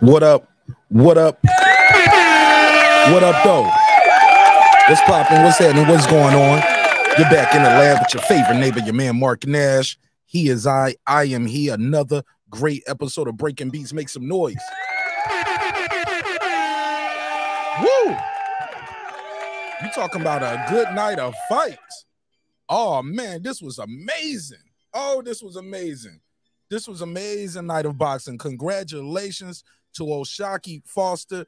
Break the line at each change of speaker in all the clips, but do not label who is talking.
What up? What up? What up, though? What's popping? What's happening? What's going on? You're back in the lab with your favorite neighbor, your man Marq Nash. He is I. I am he. Another great episode of Breaking Beats. Make some noise. Woo! You talking about a good night of fights? Oh man, this was amazing. Oh, this was amazing. This was amazing night of boxing. Congratulations to O'Shaquie Foster.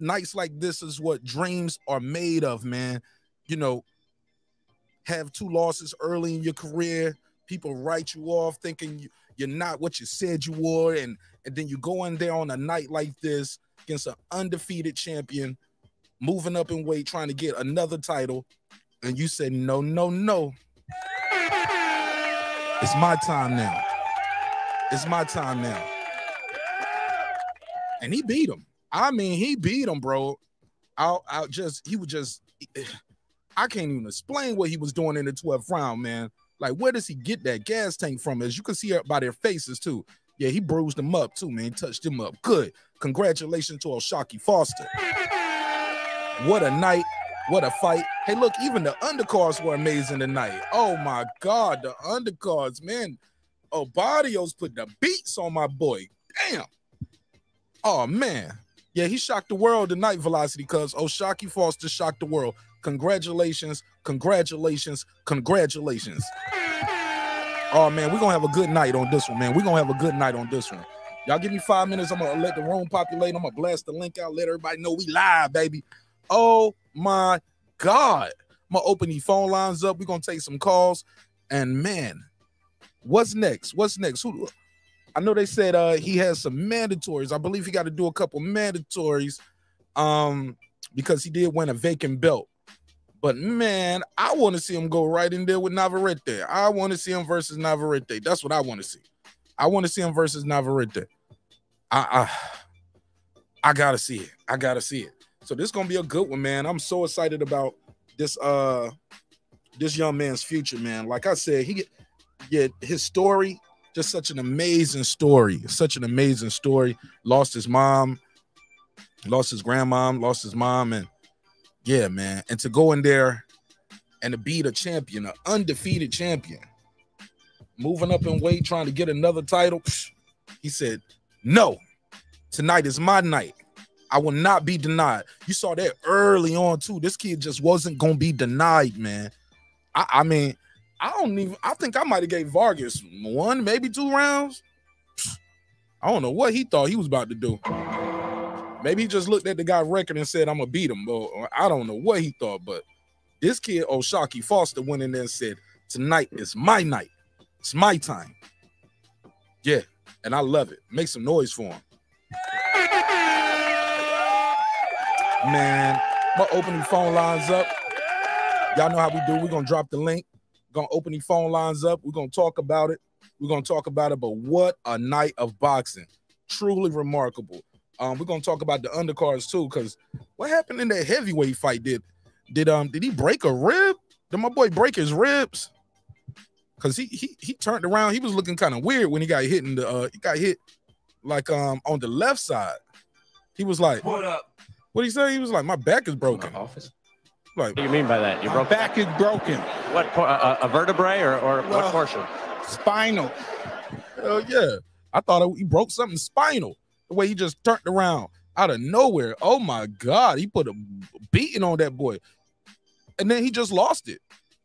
Nights like this is what dreams are made of, man. You know, have two losses early in your career. People write you off thinking you, you're not what you said you were, and and then you go in there on a night like this against an undefeated champion, moving up in weight, trying to get another title, and you said no, no, no. It's my time now. It's my time now. And he beat him. I mean, he beat him, bro. I'll, I'll just, he would just, I can't even explain what he was doing in the 12th round, man. Like, where does he get that gas tank from? As you can see by their faces, too. Yeah, he bruised them up, too, man. Touched him up. Good. Congratulations to O'Shaquie Foster. What a night. What a fight. Hey, look, even the undercards were amazing tonight. Oh, my God. The undercards, man. Oh, Barrios put the beats on my boy. Damn. Oh, man. Yeah, he shocked the world tonight, Velocity, because oh, O'Shaquie Foster shocked the world. Congratulations, congratulations, congratulations. Oh man, we're gonna have a good night on this one, man. We're gonna have a good night on this one. Y'all give me five minutes. I'm gonna let the room populate. I'm gonna blast the link out, let everybody know we live, baby. Oh my god. I'm gonna open these phone lines up. We're gonna take some calls. And man, what's next? What's next? Who I know they said uh he has some mandatories. I believe he got to do a couple mandatories um because he did win a vacant belt. But man, I want to see him go right in there with Navarrete. I want to see him versus Navarrete. That's what I want to see. I want to see him versus Navarrete. I, I I gotta see it. I gotta see it. So this is gonna be a good one, man. I'm so excited about this uh this young man's future, man. Like I said, he yeah, his story, just such an amazing story. Such an amazing story. Lost his mom, lost his grandmom, lost his mom, and yeah, man. And to go in there and to beat a champion, an undefeated champion, moving up in weight, trying to get another title. He said, No, tonight is my night. I will not be denied. You saw that early on, too. This kid just wasn't gonna be denied, man. I, I mean, I don't even I think I might have gave Vargas one, maybe two rounds. I don't know what he thought he was about to do. Maybe he just looked at the guy record and said, I'm gonna beat him. But I don't know what he thought, but this kid O'Shaquie Foster went in there and said, Tonight is my night. It's my time. Yeah, and I love it. Make some noise for him. Man, I'm gonna open the phone lines up. Y'all know how we do. We're gonna drop the link. We're gonna open the phone lines up. We're gonna talk about it. We're gonna talk about it. But what a night of boxing! Truly remarkable. Um, we're gonna talk about the undercards too, because what happened in that heavyweight fight? Did did um did he break a rib? Did my boy break his ribs? Cause he he he turned around. He was looking kind of weird when he got hit in the uh he got hit like um on the left side. He was like,
"What up?"
What he say? He was like, "My back is broken."
office.
Like,
What do you mean by that? Your broke
Back is broken.
what a, uh, uh, a vertebrae or, or
Well-
what portion?
Spinal.
hell yeah! I thought he broke something spinal. The way he just turned around out of nowhere. Oh my god! He put a beating on that boy, and then he just lost it.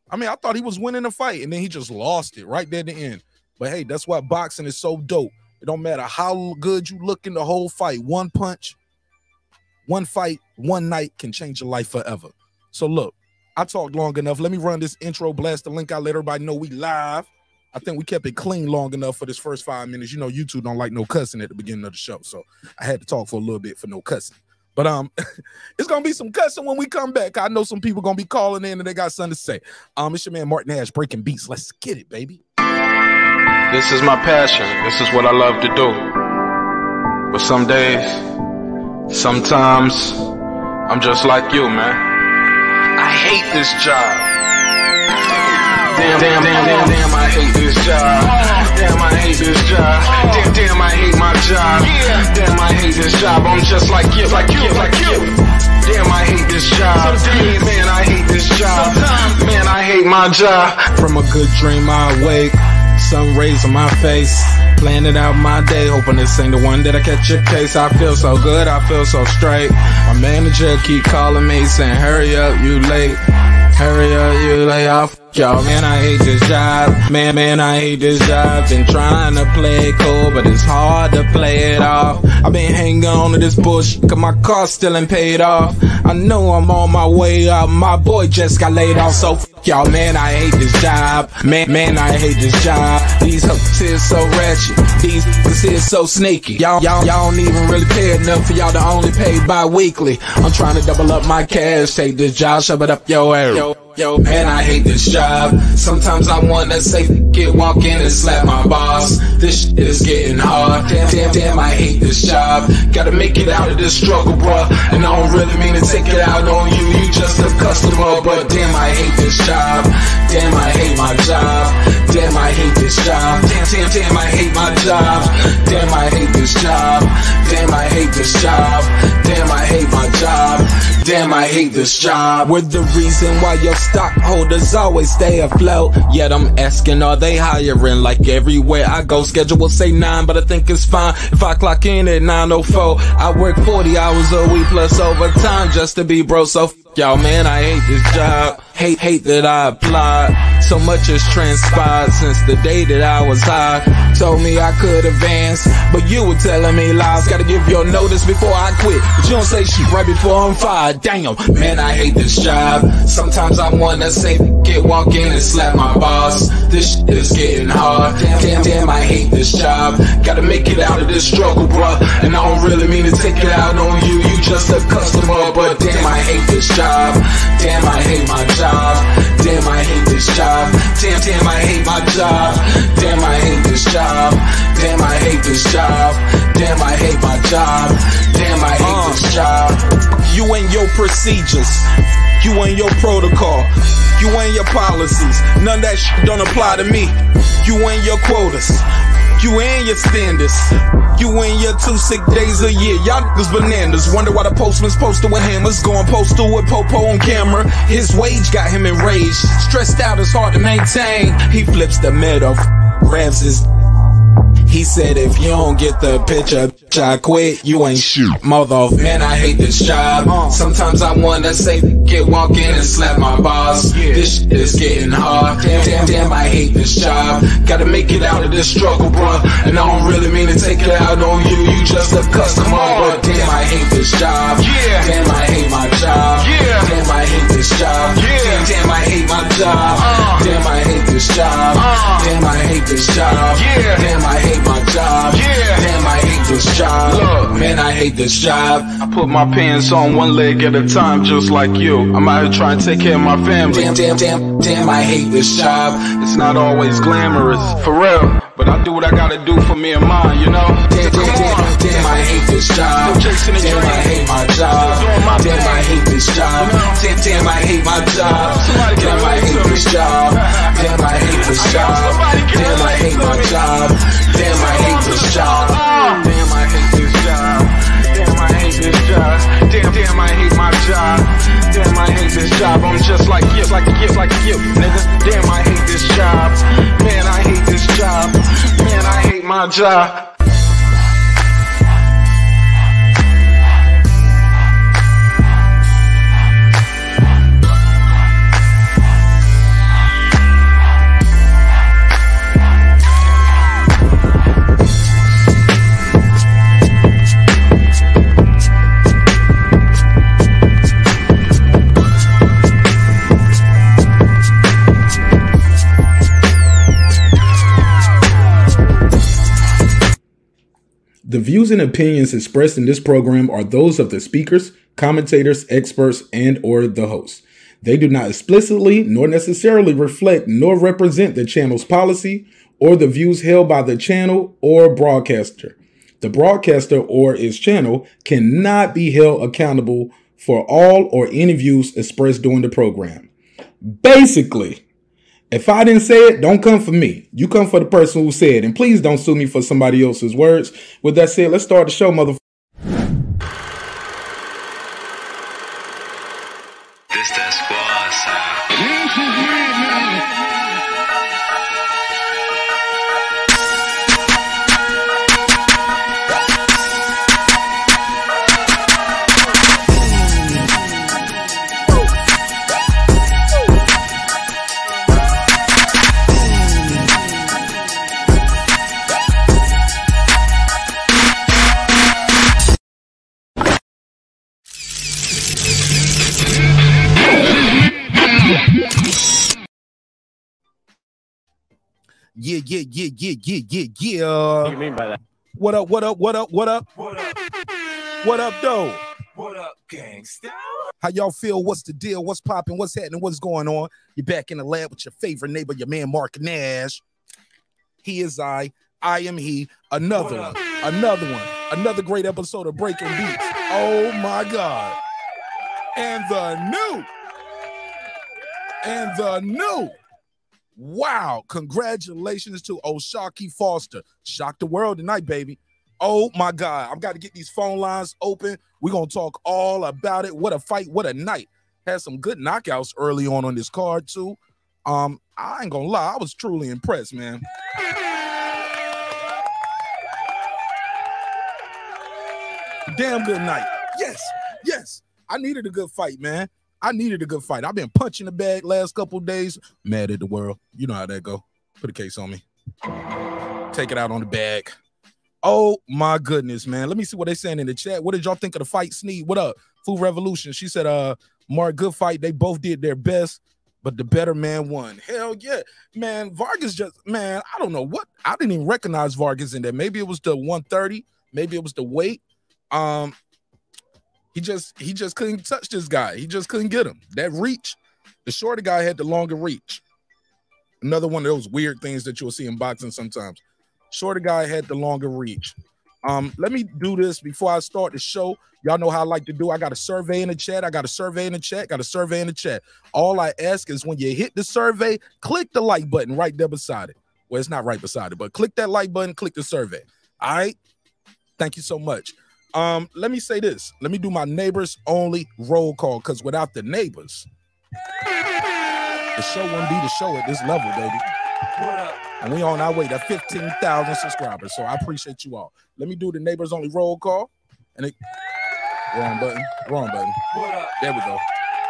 I mean, I thought he was winning the fight, and then he just lost it right there at the end. But hey, that's why boxing is so dope. It don't matter how good you look in the whole fight. One punch, one fight, one night can change your life forever. So look, I talked long enough. Let me run this intro, blast the link out, let everybody know we live. I think we kept it clean long enough for this first five minutes. You know, YouTube don't like no cussing at the beginning of the show, so I had to talk for a little bit for no cussing. But um, it's gonna be some cussing when we come back. I know some people gonna be calling in and they got something to say. Um, it's your man Martin Nash breaking beats. Let's get it, baby.
This is my passion. This is what I love to do. But some days, sometimes, I'm just like you, man. I hate this job. Damn, damn, damn, damn, damn, I hate this job. Damn, I hate this job. Damn, damn, I hate my job. Damn, I hate this job. I'm just like you, like you, like you. Damn, I hate this job. Man, I hate this job. Man, I hate my job.
From a good dream I wake, sun rays on my face. Planning out my day, hoping this ain't the one that I catch a case. I feel so good, I feel so straight. My manager keep calling me saying, hurry up, you late. Hurry up, you lay off. Y'all, man, I hate this job. Man, man, I hate this job. Been trying to play it cool, but it's hard to play it off. I've been hanging on to this bush, cause my car still ain't paid off. I know I'm on my way up. My boy just got laid off, so y'all, man, I hate this job. Man, man, I hate this job. These hoes here so ratchet. These niggas is so sneaky. Y'all, y'all, y'all don't even really pay enough for y'all to only pay bi-weekly. I'm trying to double up my cash. Take this job, shove it up your ass. Yo, man, I hate this job. Sometimes I wanna say, get walk in and slap my boss. This shit is getting hard. Damn, damn, damn, I hate this job. Gotta make it out of this struggle, bruh. And I don't really mean to take it out on you. You just a customer, but damn, I hate this job. Damn, I hate my job. Damn, I hate this job. Damn, damn, damn, I hate my job. Damn, I hate this job. Damn, I hate this job. Damn, I hate my job. Damn, I hate this job. We're the reason why your stockholders always stay afloat. Yet I'm asking, are they hiring? Like everywhere I go, schedule will say nine, but I think it's fine if I clock in at 9:04. I work 40 hours a week plus overtime just to be bro. So y'all, man, I hate this job. Hate, hate that I applied. So much has transpired since the day that I was high. Told me I could advance, but you were telling me lies. Gotta give your notice before I quit. You don't say shit right before I'm fired. Damn, man, I hate this job. Sometimes I wanna say, get walk in and slap my boss. This shit is getting hard. Damn, damn, I hate this job. Gotta make it out of this struggle, bruh. And I don't really mean to take it out on you. You just a customer, but damn, I hate this job. Damn, I hate my job. Damn, I hate this job. Damn, damn, I hate my job. Damn, I hate this job. Damn, I hate this job. Damn, I hate my job. Damn, I hate this uh, job. You and your procedures. You and your protocol. You and your policies. None of that shit don't apply to me. You and your quotas. You and your standards. You and your two sick days a year. Y'all niggas bananas. Wonder why the postman's posted with hammers. Going postal with Popo on camera. His wage got him enraged. Stressed out, it's hard to maintain. He flips the middle, grabs his. He said, if you don't get the picture, I quit. You ain't shoot. Mother, man, I hate this job. Uh. Sometimes I wanna say, get walk in and slap my boss. This is getting hard. Damn, damn, damn, I hate this job. Gotta make it out of this struggle, bruh. And I don't really mean to take it out on you. You just a customer, but damn, I hate this job.
Yeah.
Damn, I hate my job.
Yeah.
Damn, I hate this job.
Yeah.
Damn, damn, I hate my job.
Uh.
Damn, I hate this job.
Uh.
Damn, I hate this job.
Yeah.
Damn, I hate my job.
Yeah.
Damn, I hate this job.
Look.
man, I hate this job.
I put my pants on one leg at a time, just like you. I'm out here trying to take care of my family.
Damn, damn, damn, damn, I hate this job.
It's not always glamorous, for real. But I do what I gotta do for me and mine, you know?
Damn, damn, damn, damn, I hate this job.
Still chasing the
Damn. I hate my job.
Still doing my
Damn. I hate this job. Damn, damn, I hate my job. Damn, I hate this job. Damn, I hate this job. Damn, I hate my job. Damn, I hate this job.
Damn, I hate my job. Damn, I hate this job. I'm just like you, like you, like you, nigga. Damn, I hate this job. Man, I hate this job. Man, I hate my job.
The views and opinions expressed in this program are those of the speakers, commentators, experts, and or the host. They do not explicitly nor necessarily reflect nor represent the channel's policy or the views held by the channel or broadcaster. The broadcaster or its channel cannot be held accountable for all or any views expressed during the program. Basically, if I didn't say it, don't come for me. You come for the person who said it. And please don't sue me for somebody else's words. With that said, let's start the show, motherfucker.
Yeah,
yeah, yeah, yeah, yeah, yeah, yeah.
What do you mean by that?
What up, what up, what up, what up?
What up?
What up, though?
What up, gangsta?
How y'all feel? What's the deal? What's popping? What's happening? What's going on? You're back in the lab with your favorite neighbor, your man Marq Nash. He is I. I am he. Another one. Another one. Another great episode of Breaking Beats. Oh my God. And the new. And the new. Wow. Congratulations to O'Shaquie Foster. Shocked the world tonight, baby. Oh my God. I've got to get these phone lines open. We're going to talk all about it. What a fight. What a night. Had some good knockouts early on on this card, too. Um, I ain't gonna lie, I was truly impressed, man. Damn good night. Yes, yes. I needed a good fight, man. I needed a good fight. I've been punching the bag last couple days. Mad at the world. You know how that go. Put a case on me. Take it out on the bag. Oh my goodness, man. Let me see what they saying in the chat. What did y'all think of the fight? Sneed, what up? Food Revolution. She said, uh, Mark, good fight. They both did their best, but the better man won. Hell yeah. Man, Vargas just, man, I don't know what. I didn't even recognize Vargas in there. Maybe it was the 130, maybe it was the weight. Um, he just he just couldn't touch this guy. He just couldn't get him. That reach, the shorter guy had the longer reach. Another one of those weird things that you'll see in boxing sometimes. Shorter guy had the longer reach. Um, let me do this before I start the show. Y'all know how I like to do. I got a survey in the chat. I got a survey in the chat. Got a survey in the chat. All I ask is when you hit the survey, click the like button right there beside it. Well, it's not right beside it, but click that like button, click the survey. All right. Thank you so much. Um, let me say this. Let me do my neighbors only roll call because without the neighbors, the show wouldn't be the show at this level, baby.
What up?
And we on our way to 15,000 subscribers. So I appreciate you all. Let me do the neighbors only roll call. And it wrong button. Wrong button.
What up?
There we go.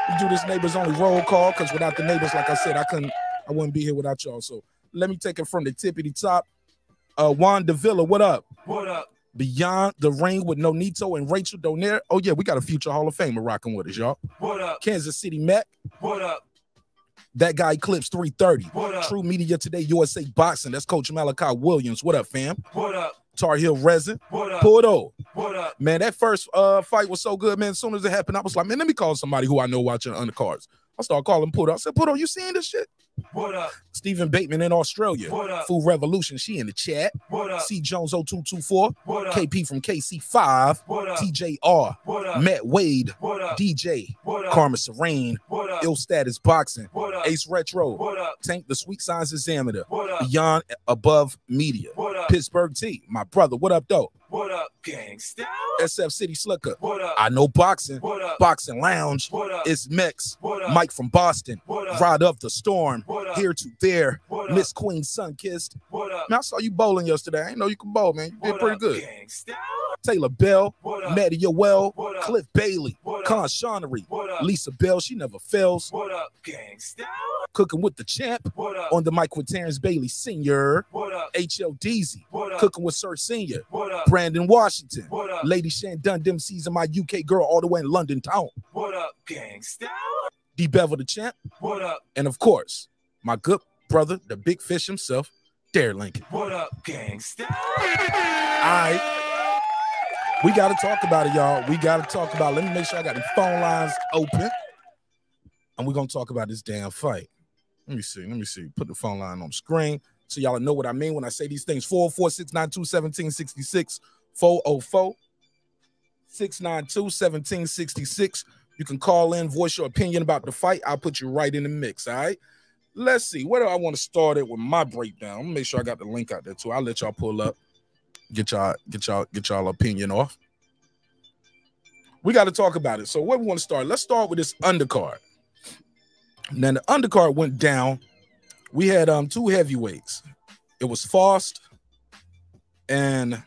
We do this neighbors only roll call because without the neighbors, like I said, I couldn't, I wouldn't be here without y'all. So let me take it from the tippity top. Uh Juan Davila, what up?
What up?
Beyond the ring with Nonito and Rachel Donaire. Oh, yeah, we got a future Hall of Famer rocking with us, y'all.
What up?
Kansas City Mac.
What up?
That guy clips 330.
What up?
True Media Today, USA Boxing. That's Coach Malachi Williams. What up, fam?
What up?
Tar Heel Resin.
What up?
Pudo.
What up?
Man, that first uh fight was so good, man. As soon as it happened, I was like, man, let me call somebody who I know watching undercards. I start calling Pudo. I said, Pudo, you seeing this shit?
What up?
Stephen Bateman in Australia.
What up?
Food Revolution, she in the chat.
What up?
C Jones 0224.
What up?
KP from KC5.
What up?
TJR.
What up?
Matt Wade.
What up?
DJ.
What up?
Karma Serene.
What up?
Ill Status Boxing.
What up?
Ace Retro.
What up?
Tank the Sweet Science Examiner.
What up?
Beyond Above Media.
What up?
Pittsburgh T, my brother. What up, though?
What up, gangsta?
SF City Slicker.
What up?
I know boxing.
What up?
Boxing Lounge.
What up?
It's Mex.
What up?
Mike from Boston.
What up?
Ride up the storm.
What up?
Here to there.
What up?
Miss Queen Sun Kissed.
What up?
Man, I saw you bowling yesterday. I didn't know you could bowl, man. You did
What
pretty
up,
good.
Gangsta?
Taylor Bell. Maddie Yoel. Cliff Bailey. Con
up?
Lisa Bell. She never fails.
What up, gangsta?
Cooking with the champ.
What up?
On the mic with Terrence Bailey Sr.
What up?
HL
up?
Cooking with Sir
up?
Brandon Washington.
What up?
Lady Shandon Dim season my UK girl all the way in London town.
What up, gangsta?
D Bevel the champ.
What up?
And of course, my good brother, the big fish himself, Dare Lincoln.
What up, gangsta?
All right. We got to talk about it, y'all. We got to talk about it. Let me make sure I got the phone lines open. And we're going to talk about this damn fight. Let me see. Let me see. Put the phone line on screen so y'all know what I mean when I say these things. 404 692 1766. 404 692 1766. You can call in, voice your opinion about the fight. I'll put you right in the mix. All right. Let's see. Where do I want to start it with my breakdown? Make sure I got the link out there too. I'll let y'all pull up, get y'all, get y'all, get y'all opinion off. We got to talk about it. So where we want to start? Let's start with this undercard. Then the undercard went down. We had um two heavyweights. It was Faust and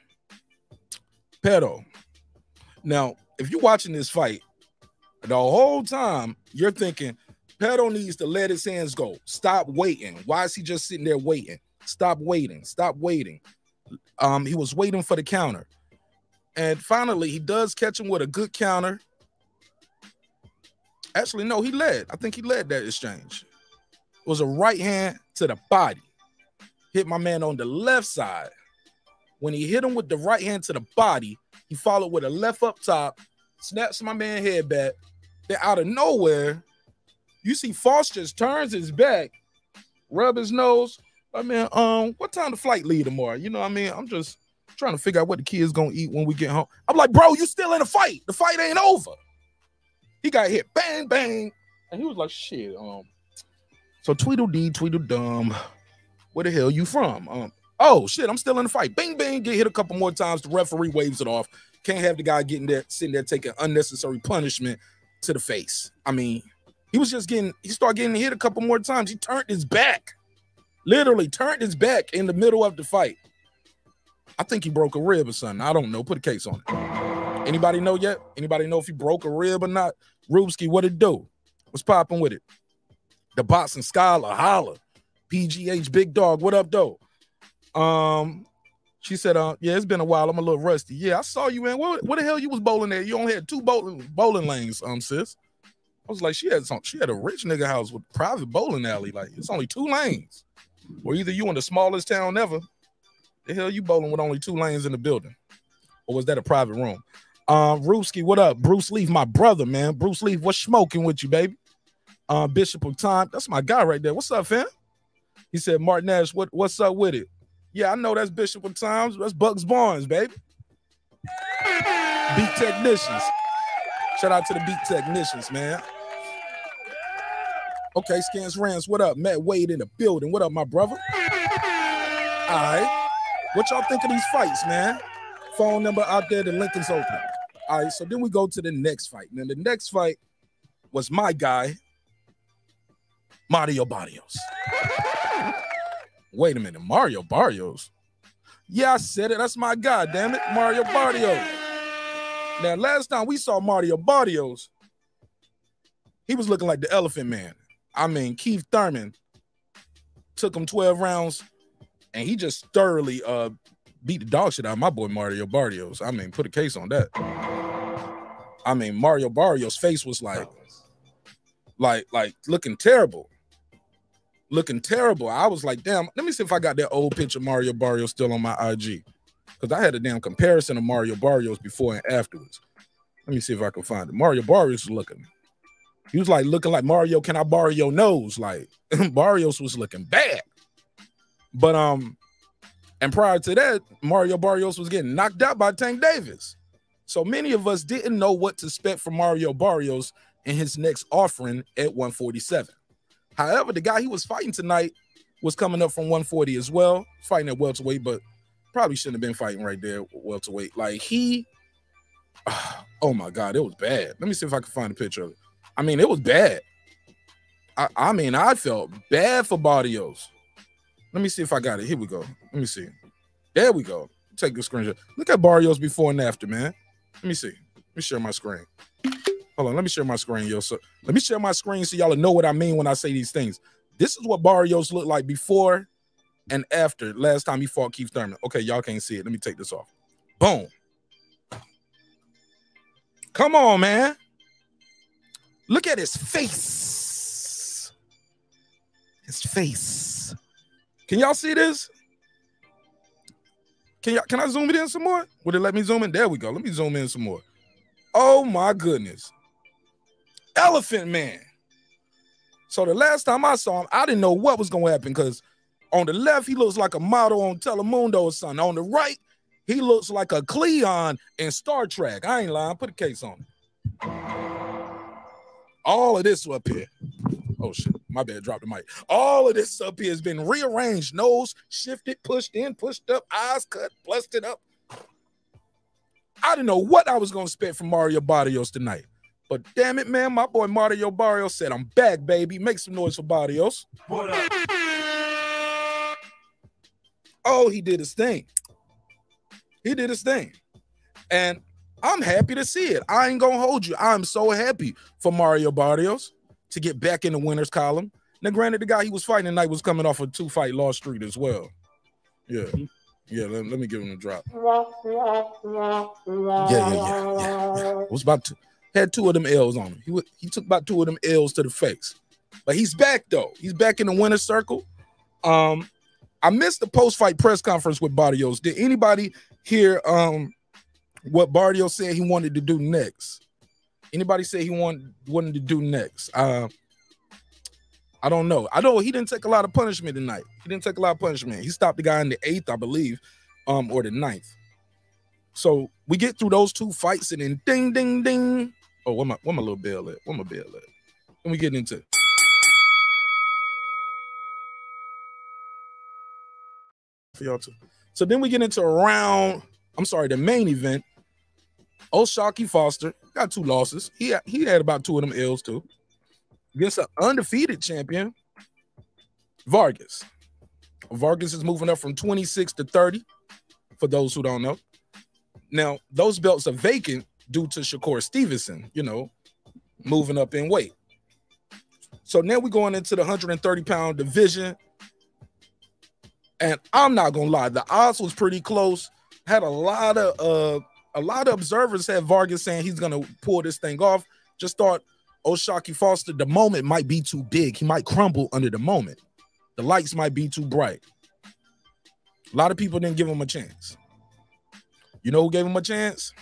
Pedo. Now, if you're watching this fight, the whole time you're thinking Pedo needs to let his hands go. Stop waiting. Why is he just sitting there waiting? Stop waiting. Stop waiting. Um, he was waiting for the counter. And finally, he does catch him with a good counter. Actually, no, he led. I think he led that exchange. It was a right hand to the body. Hit my man on the left side. When he hit him with the right hand to the body, he followed with a left up top, snaps my man head back. Then out of nowhere, you see Foster turns his back, rub his nose. I mean, um, what time the flight leave tomorrow? You know what I mean? I'm just trying to figure out what the kids gonna eat when we get home. I'm like, bro, you still in the fight. The fight ain't over. He got hit, bang, bang. And he was like, shit. Um, so Tweedledee, Tweedledum, where the hell you from? Um, oh shit, I'm still in the fight. Bang, bang, get hit a couple more times. The referee waves it off. Can't have the guy getting there, sitting there taking unnecessary punishment to the face. I mean, he was just getting, he started getting hit a couple more times. He turned his back, literally turned his back in the middle of the fight. I think he broke a rib or something. I don't know. Put a case on it. Anybody know yet? Anybody know if he broke a rib or not? Rubski, what it do? What's popping with it? The boxing scholar, holla. PGH Big Dog, what up, though? Um, she said, uh, yeah, it's been a while. I'm a little rusty. Yeah, I saw you, man. What, what the hell you was bowling there? You only had two bowling bowling lanes, um, sis. I was like, she had some, she had a rich nigga house with private bowling alley. Like, it's only two lanes. Or either you in the smallest town ever. The hell you bowling with only two lanes in the building? Or was that a private room? Um, Ruski, what up? Bruce Leaf, my brother, man. Bruce Leaf, what's smoking with you, baby? Um, Bishop of Time, that's my guy right there. What's up, fam? He said, Martin Nash, what, what's up with it? Yeah, I know that's Bishop of Times. That's Bucks Barnes, baby. Beat technicians. Shout out to the beat technicians, man. Okay, Scans Rams, what up? Matt Wade in the building. What up, my brother? All right. What y'all think of these fights, man? Phone number out there, the link is open. All right, so then we go to the next fight. Now, the next fight was my guy, Mario Barrios. Wait a minute, Mario Barrios. Yeah, I said it. That's my guy, damn it, Mario Barrios. Now, last time we saw Mario Barrios, he was looking like the Elephant Man. I mean, Keith Thurman took him 12 rounds, and he just thoroughly uh beat the dog shit out of my boy Mario Barrios. I mean, put a case on that. I mean, Mario Barrios' face was like, like, like looking terrible looking terrible. I was like, damn, let me see if I got that old picture of Mario Barrios still on my IG. Because I had a damn comparison of Mario Barrios before and afterwards. Let me see if I can find it. Mario Barrios was looking. He was like looking like Mario, can I borrow your nose? Like Barrios was looking bad. But um, and prior to that, Mario Barrios was getting knocked out by Tank Davis. So many of us didn't know what to expect from Mario Barrios in his next offering at 147. However, the guy he was fighting tonight was coming up from 140 as well, fighting at welterweight, but probably shouldn't have been fighting right there welterweight. Like he, oh my god, it was bad. Let me see if I can find a picture of it. I mean, it was bad. I, I mean, I felt bad for Barrios. Let me see if I got it. Here we go. Let me see. There we go. Take a screenshot. Look at Barrios before and after, man. Let me see. Let me share my screen. Hold on, let me share my screen, yo. So let me share my screen so y'all know what I mean when I say these things. This is what Barrios looked like before and after last time he fought Keith Thurman. Okay, y'all can't see it. Let me take this off. Boom. Come on, man. Look at his face. His face. Can y'all see this? Can y'all can I zoom it in some more? Would it let me zoom in? There we go. Let me zoom in some more. Oh my goodness. Elephant Man. So the last time I saw him, I didn't know what was going to happen because on the left, he looks like a model on Telemundo or something. On the right, he looks like a Cleon in Star Trek. I ain't lying. Put a case on it. All of this up here. Oh shit, my bad, dropped the mic. All of this up here has been rearranged, nose shifted, pushed in, pushed up, eyes cut, busted up. I didn't know what I was gonna expect from Mario Barrios tonight. But damn it, man, my boy Mario Barrios said, I'm back, baby. Make some noise for Barrios.
What up?
Oh, he did his thing. He did his thing. And I'm happy to see it. I ain't gonna hold you. I'm so happy for Mario Barrios to get back in the winners column. Now, granted, the guy he was fighting tonight was coming off a two fight loss streak as well. Yeah. Yeah, let, let me give him a drop. Yeah, yeah, yeah, yeah. Was about to had two of them L's on him. He he took about two of them L's to the face. But he's back though. He's back in the winner's circle. Um, I missed the post-fight press conference with Barrios. Did anybody hear um what Barrios said he wanted to do next? Anybody say he wanted wanted to do next? Uh, I don't know. I know he didn't take a lot of punishment tonight. He didn't take a lot of punishment. He stopped the guy in the eighth, I believe, um, or the ninth. So we get through those two fights and then ding, ding, ding. Oh, what my what my little bell at? What my bell at? And we get into for y'all too. So then we get into a round. I'm sorry, the main event. O'Shaquie Foster got two losses. He had, he had about two of them L's too. Against an undefeated champion, Vargas. Vargas is moving up from 26 to 30. For those who don't know, now those belts are vacant due to Shakur Stevenson. You know, moving up in weight. So now we're going into the 130 pound division. And I'm not gonna lie, the odds was pretty close. Had a lot of uh a lot of observers had Vargas saying he's gonna pull this thing off. Just thought O'Shaquie Foster, the moment might be too big. He might crumble under the moment. The lights might be too bright. A lot of people didn't give him a chance. You know who gave him a chance?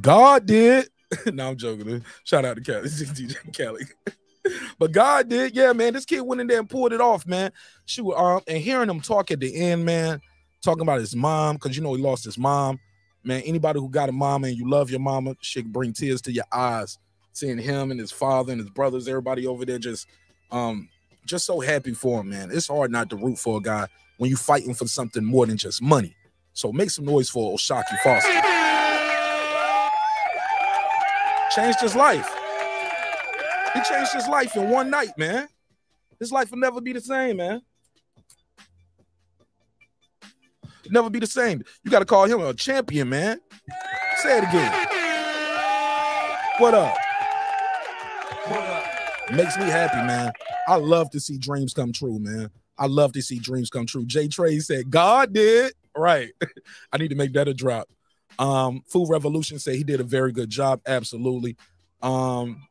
God did. no, I'm joking. Shout out to Kelly, DJ Kelly. but God did. Yeah, man. This kid went in there and pulled it off, man. Shoot, um, and hearing him talk at the end, man, talking about his mom, because you know he lost his mom. Man, anybody who got a mama and you love your mama, shit bring tears to your eyes. Seeing him and his father and his brothers, everybody over there just um just so happy for him, man. It's hard not to root for a guy when you're fighting for something more than just money. So make some noise for O'Shaquie Foster. Changed his life. He changed his life in one night, man. His life will never be the same, man. Never be the same. You got to call him a champion, man. Say it again. What up?
What up?
Makes me happy, man. I love to see dreams come true, man. I love to see dreams come true. Jay Trey said, God did. Right. I need to make that a drop. Um, Food Revolution said he did a very good job. Absolutely. Um,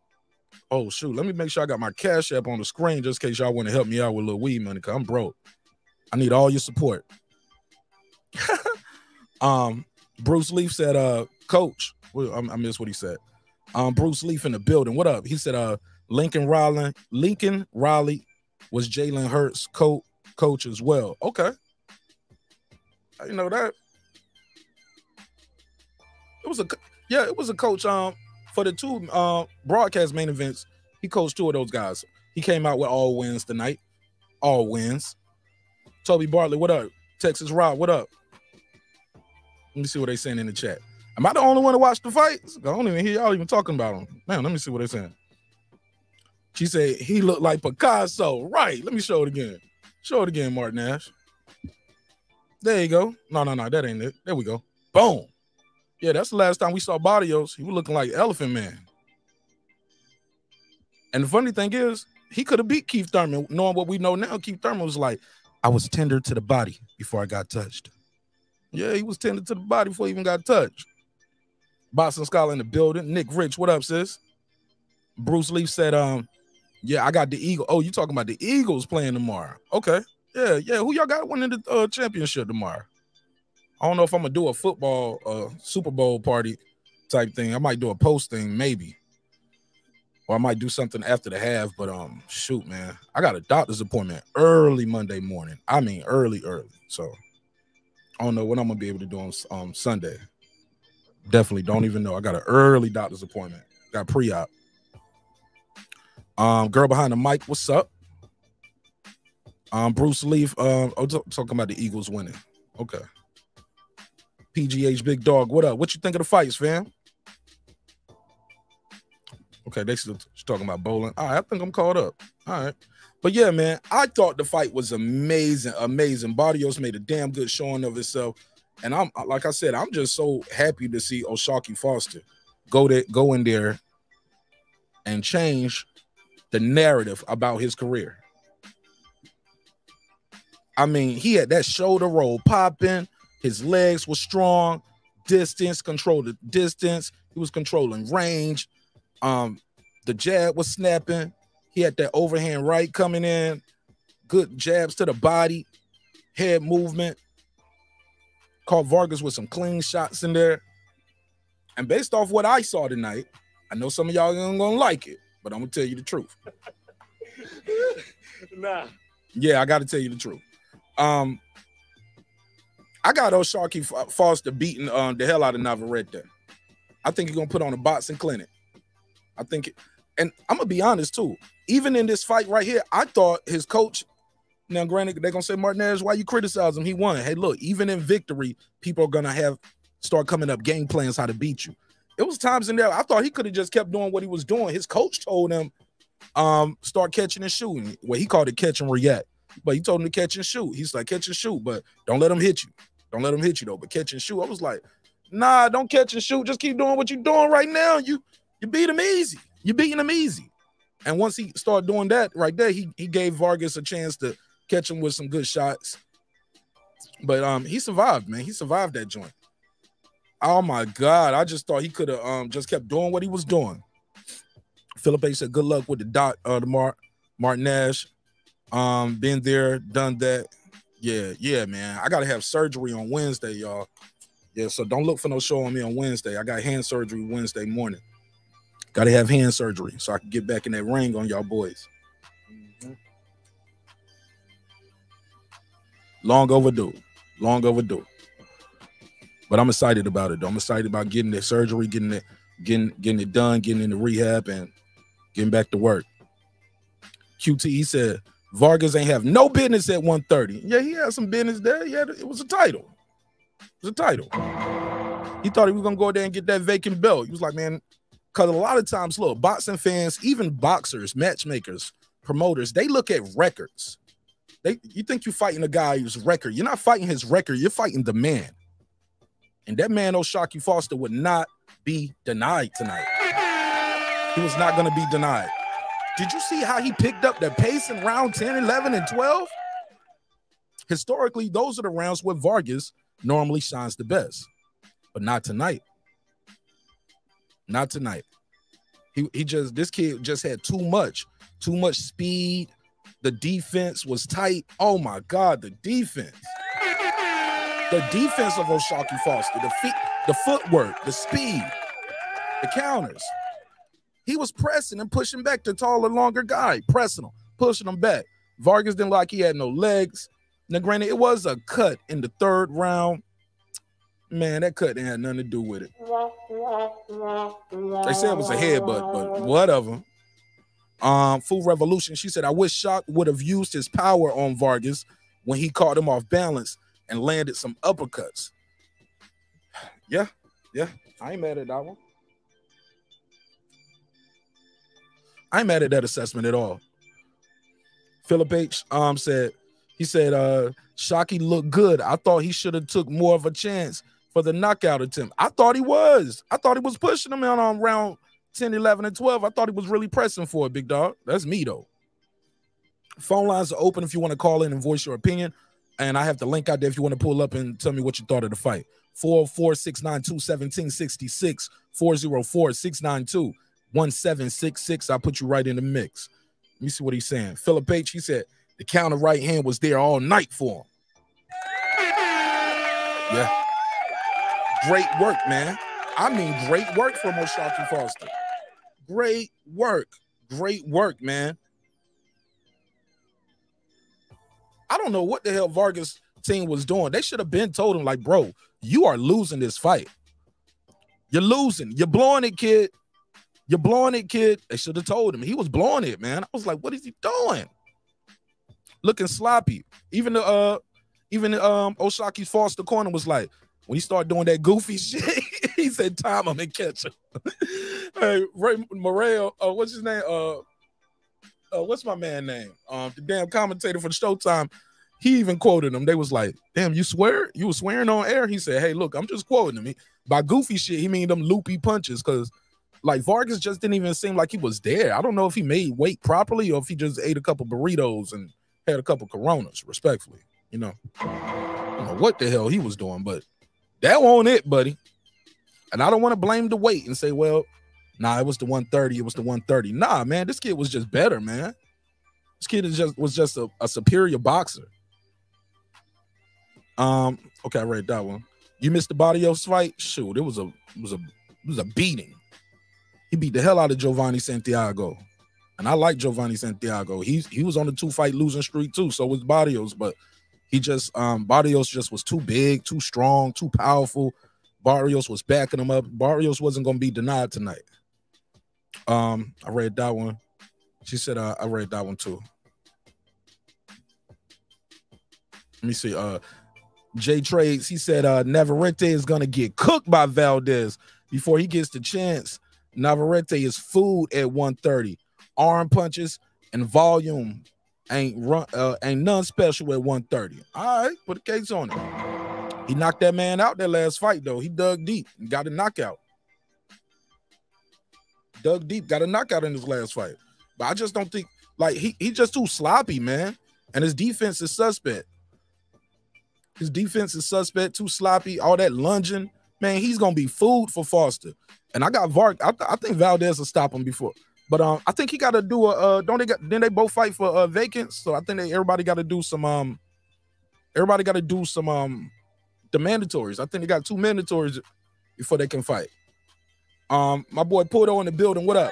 oh shoot, let me make sure I got my cash app on the screen just in case y'all want to help me out with a little weed money, because I'm broke. I need all your support. um, Bruce Leaf said, uh, coach. I, missed what he said. Um, Bruce Leaf in the building. What up? He said, uh, Lincoln Riley, Lincoln Riley was Jalen Hurts co- coach as well. Okay. I didn't know that. It was a yeah, it was a coach um for the two uh broadcast main events. He coached two of those guys. He came out with all wins tonight. All wins. Toby Bartlett, what up? Texas Rob, what up? Let me see what they saying in the chat. Am I the only one to watch the fights? I don't even hear y'all even talking about them. Man, let me see what they're saying. She said he looked like Picasso. Right. Let me show it again. Show it again, Martin Nash. There you go. No, no, no, that ain't it. There we go. Boom. Yeah, that's the last time we saw Barrios. He was looking like Elephant Man. And the funny thing is, he could have beat Keith Thurman, knowing what we know now. Keith Thurman was like, I was tender to the body before I got touched. Yeah, he was tender to the body before he even got touched. Boston Scholar in the building. Nick Rich, what up, sis? Bruce Leaf said, um, yeah, I got the Eagle. Oh, you talking about the Eagles playing tomorrow? Okay. Yeah, yeah. Who y'all got winning the uh, championship tomorrow? I don't know if I'm gonna do a football uh Super Bowl party type thing. I might do a post thing, maybe. Or I might do something after the half, but um, shoot, man, I got a doctor's appointment early Monday morning. I mean, early, early. So I don't know what I'm gonna be able to do on um Sunday. Definitely don't even know. I got an early doctor's appointment. Got pre-op. Um, girl behind the mic, what's up? Um, Bruce Leaf. Um, oh, t- talking about the Eagles winning. Okay. PGH Big Dog, what up? What you think of the fights, fam? Okay, they still talking about bowling. All right, I think I'm caught up. All right. But yeah, man, I thought the fight was amazing, amazing. Barrios made a damn good showing of himself. And I'm like I said, I'm just so happy to see O'Shaquie Foster go to go in there and change the narrative about his career. I mean, he had that shoulder roll popping, his legs were strong, distance, controlled the distance, he was controlling range. Um, the jab was snapping, he had that overhand right coming in, good jabs to the body, head movement. Caught Vargas with some clean shots in there. And based off what I saw tonight, I know some of y'all ain't gonna like it, but I'm gonna tell you the truth.
nah.
Yeah, I gotta tell you the truth. Um, I got O'Shaquie Foster beating um, the hell out of Navarrete. I think he's gonna put on a boxing clinic. I think, it, and I'm gonna be honest too. Even in this fight right here, I thought his coach. Now, granted, they're gonna say Martinez, why you criticize him? He won. Hey, look, even in victory, people are gonna have start coming up game plans how to beat you. It was times in there I thought he could have just kept doing what he was doing. His coach told him, um, start catching and shooting. Well, he called it catch and react, but he told him to catch and shoot. He's like catch and shoot, but don't let him hit you. Don't let him hit you though. But catch and shoot. I was like, nah, don't catch and shoot. Just keep doing what you're doing right now. You you beat him easy. You're beating him easy. And once he started doing that right there, he he gave Vargas a chance to catch him with some good shots. But um, he survived, man. He survived that joint. Oh my God. I just thought he could have um just kept doing what he was doing. Philippe said, good luck with the dot uh the Mark Martin Nash. Um, been there, done that. Yeah, yeah, man. I gotta have surgery on Wednesday, y'all. Yeah, so don't look for no show on me on Wednesday. I got hand surgery Wednesday morning. Gotta have hand surgery so I can get back in that ring on y'all boys. Long overdue. Long overdue. But I'm excited about it. Though. I'm excited about getting the surgery, getting it, getting getting it done, getting into rehab, and getting back to work. QTE said Vargas ain't have no business at 130. Yeah, he had some business there. Yeah, it was a title. It was a title. He thought he was gonna go there and get that vacant belt. He was like, man, because a lot of times, look, boxing fans, even boxers, matchmakers, promoters, they look at records. They you think you're fighting a guy whose record. You're not fighting his record, you're fighting the man. And that man, O'Shaquie Foster, would not be denied tonight. He was not going to be denied. Did you see how he picked up the pace in round 10, 11, and 12? Historically, those are the rounds where Vargas normally shines the best, but not tonight. Not tonight. He, he just, this kid just had too much, too much speed. The defense was tight. Oh my God, the defense the defense of O'Shaquie Foster, the feet, the footwork, the speed, the counters. He was pressing and pushing back the taller, longer guy, pressing him, pushing him back. Vargas didn't like he had no legs. Now, granted, it was a cut in the third round. Man, that cut had nothing to do with it. They said it was a headbutt, but whatever. Um, Full Revolution, she said, I wish Shock would have used his power on Vargas when he caught him off balance and landed some uppercuts. Yeah, yeah, I ain't mad at that one. I ain't mad at that assessment at all. Philip H. Um said he said uh Shockey looked good. I thought he should have took more of a chance for the knockout attempt. I thought he was. I thought he was pushing him out on round 10, 11, and 12. I thought he was really pressing for it, big dog. That's me though. Phone lines are open if you want to call in and voice your opinion. And I have the link out there if you want to pull up and tell me what you thought of the fight. 404 692 1766, 404 692 1766. I'll put you right in the mix. Let me see what he's saying. Philip H. He said the counter right hand was there all night for him. Yeah. Great work, man. I mean, great work from O'Shaquie Foster. Great work. Great work, man. I don't know what the hell Vargas team was doing. They should have been told him, like, bro, you are losing this fight. You're losing. You're blowing it, kid. You're blowing it, kid. They should have told him. He was blowing it, man. I was like, what is he doing? Looking sloppy. Even the uh, even um O'Shaquie's Foster corner was like, when he started doing that goofy shit, he said, time him and catch him. hey, Ray Morel, uh, what's his name? Uh, uh, what's my man name? Um, the damn commentator for the Showtime. He even quoted him. They was like, "Damn, you swear? You were swearing on air?" He said, "Hey, look, I'm just quoting him. He, by goofy shit, he mean them loopy punches because." Like Vargas just didn't even seem like he was there. I don't know if he made weight properly or if he just ate a couple burritos and had a couple Coronas. Respectfully, you know, I don't know what the hell he was doing, but that won't it, buddy. And I don't want to blame the weight and say, well, nah, it was the 130, it was the 130. Nah, man, this kid was just better, man. This kid is just was just a, a superior boxer. Um, okay, I read that one. You missed the Barrios fight? Shoot, it was a it was a it was a beating. He beat the hell out of Jovanie Santiago. And I like Jovanie Santiago. He's he was on the two fight losing streak too. So was Barrios, but he just um Barrios just was too big, too strong, too powerful. Barrios was backing him up. Barrios wasn't gonna be denied tonight. Um, I read that one. She said uh, I read that one too. Let me see. Uh Jay Trades, he said uh Navarrete is gonna get cooked by Valdez before he gets the chance. Navarrete is food at 130. Arm punches and volume ain't run uh, ain't none special at 130. All right, put a case on it. He knocked that man out that last fight though. He dug deep and got a knockout. Dug deep, got a knockout in his last fight. But I just don't think like he he just too sloppy, man. And his defense is suspect. His defense is suspect, too sloppy, all that lunging. Man, he's gonna be food for Foster. And I got Vark. I, th- I think Valdez will stop him before. But um, I think he got to do a. Uh, don't they got? Then they both fight for uh vacants. So I think they everybody got to do some um. Everybody got to do some um, the mandatories. I think they got two mandatories before they can fight. Um, my boy Porto in the building. What up?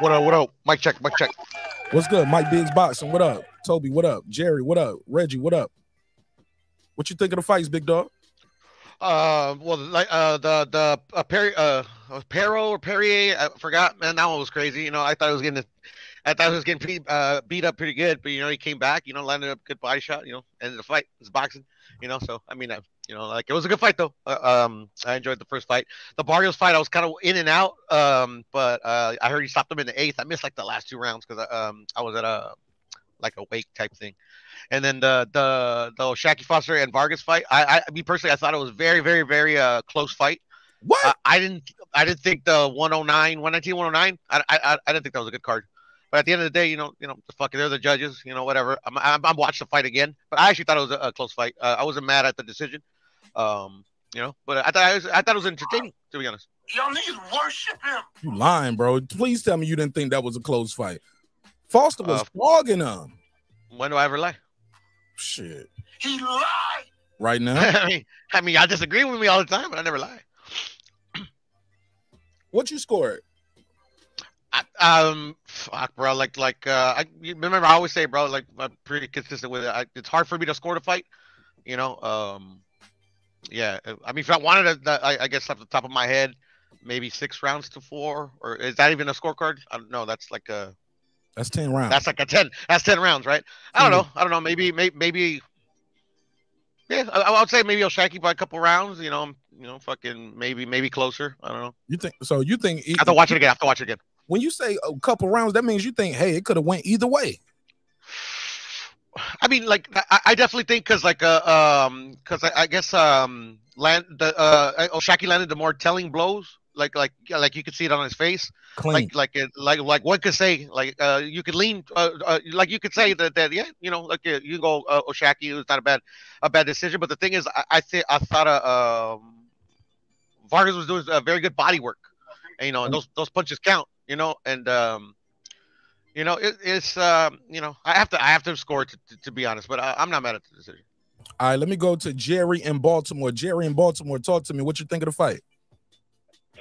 What up? What up? Mike check. Mike check.
What's good? Mike Biggs boxing. What up? Toby. What up? Jerry. What up? Reggie. What up? What you think of the fights, big dog?
Uh, well, like uh, the the uh, Perry, uh, Perro or Perrier, I forgot. Man, that one was crazy. You know, I thought it was getting, I thought it was getting pretty uh beat up pretty good, but you know, he came back. You know, landed a good body shot. You know, ended the fight. It's boxing. You know, so I mean, uh, you know, like it was a good fight though. Uh, um, I enjoyed the first fight. The Barrios fight, I was kind of in and out. Um, but uh, I heard he stopped him in the eighth. I missed like the last two rounds because um I was at a like a wake type thing. And then the the the Shaquie Foster and Vargas fight. I, I me personally, I thought it was very, very, very uh close fight.
What?
Uh, I didn't I didn't think the 109, 119, 109. I, I I didn't think that was a good card. But at the end of the day, you know, you know, the fuck, they're the judges. You know, whatever. I'm I'm, I'm watching the fight again. But I actually thought it was a, a close fight. Uh, I wasn't mad at the decision. Um, you know, but I thought it was, I thought it was entertaining to be honest.
Y'all niggas worship him.
You lying, bro. Please tell me you didn't think that was a close fight. Foster was
Uh,
flogging him.
When do I ever lie?
Shit.
He lied.
Right now.
I mean, I mean, y'all disagree with me all the time, but I never lie.
what you scored?
I, um, fuck, bro. Like, like, uh, I you remember I always say, bro, like, I'm pretty consistent with it. I, it's hard for me to score the fight, you know. Um, yeah. I mean, if I wanted to, I, I guess off the top of my head, maybe six rounds to four, or is that even a scorecard? I don't know. That's like a,
That's 10 rounds.
that's like a ten. That's ten rounds, right? I don't know. I don't know. Maybe, maybe, maybe. Yeah, I, I would say maybe O'Shaquie by a couple rounds. You know, you know, fucking maybe, maybe closer. I don't know.
you think so you think
I have to watch it again. I have to watch it again.
when you say a couple rounds, that means you think, hey, it could have went either way.
I mean, like I, I definitely think because like uh um because I, I guess um land the uh O'Shaquie landed the more telling blows like like like you could see it on his face
Clean.
like like it, like like one could say like uh you could lean uh, uh like you could say that that yeah you know like uh, you go uh, O'Shaquie it was not a bad a bad decision but the thing is I, I think I thought uh um Vargas was doing a very good body work and, you know and those those punches count you know and um you know it, it's um you know I have to I have to score to, to, to be honest but I, I'm not mad at the decision.
All right, let me go to Jerry in Baltimore. Jerry in Baltimore, talk to me. What you think of the fight?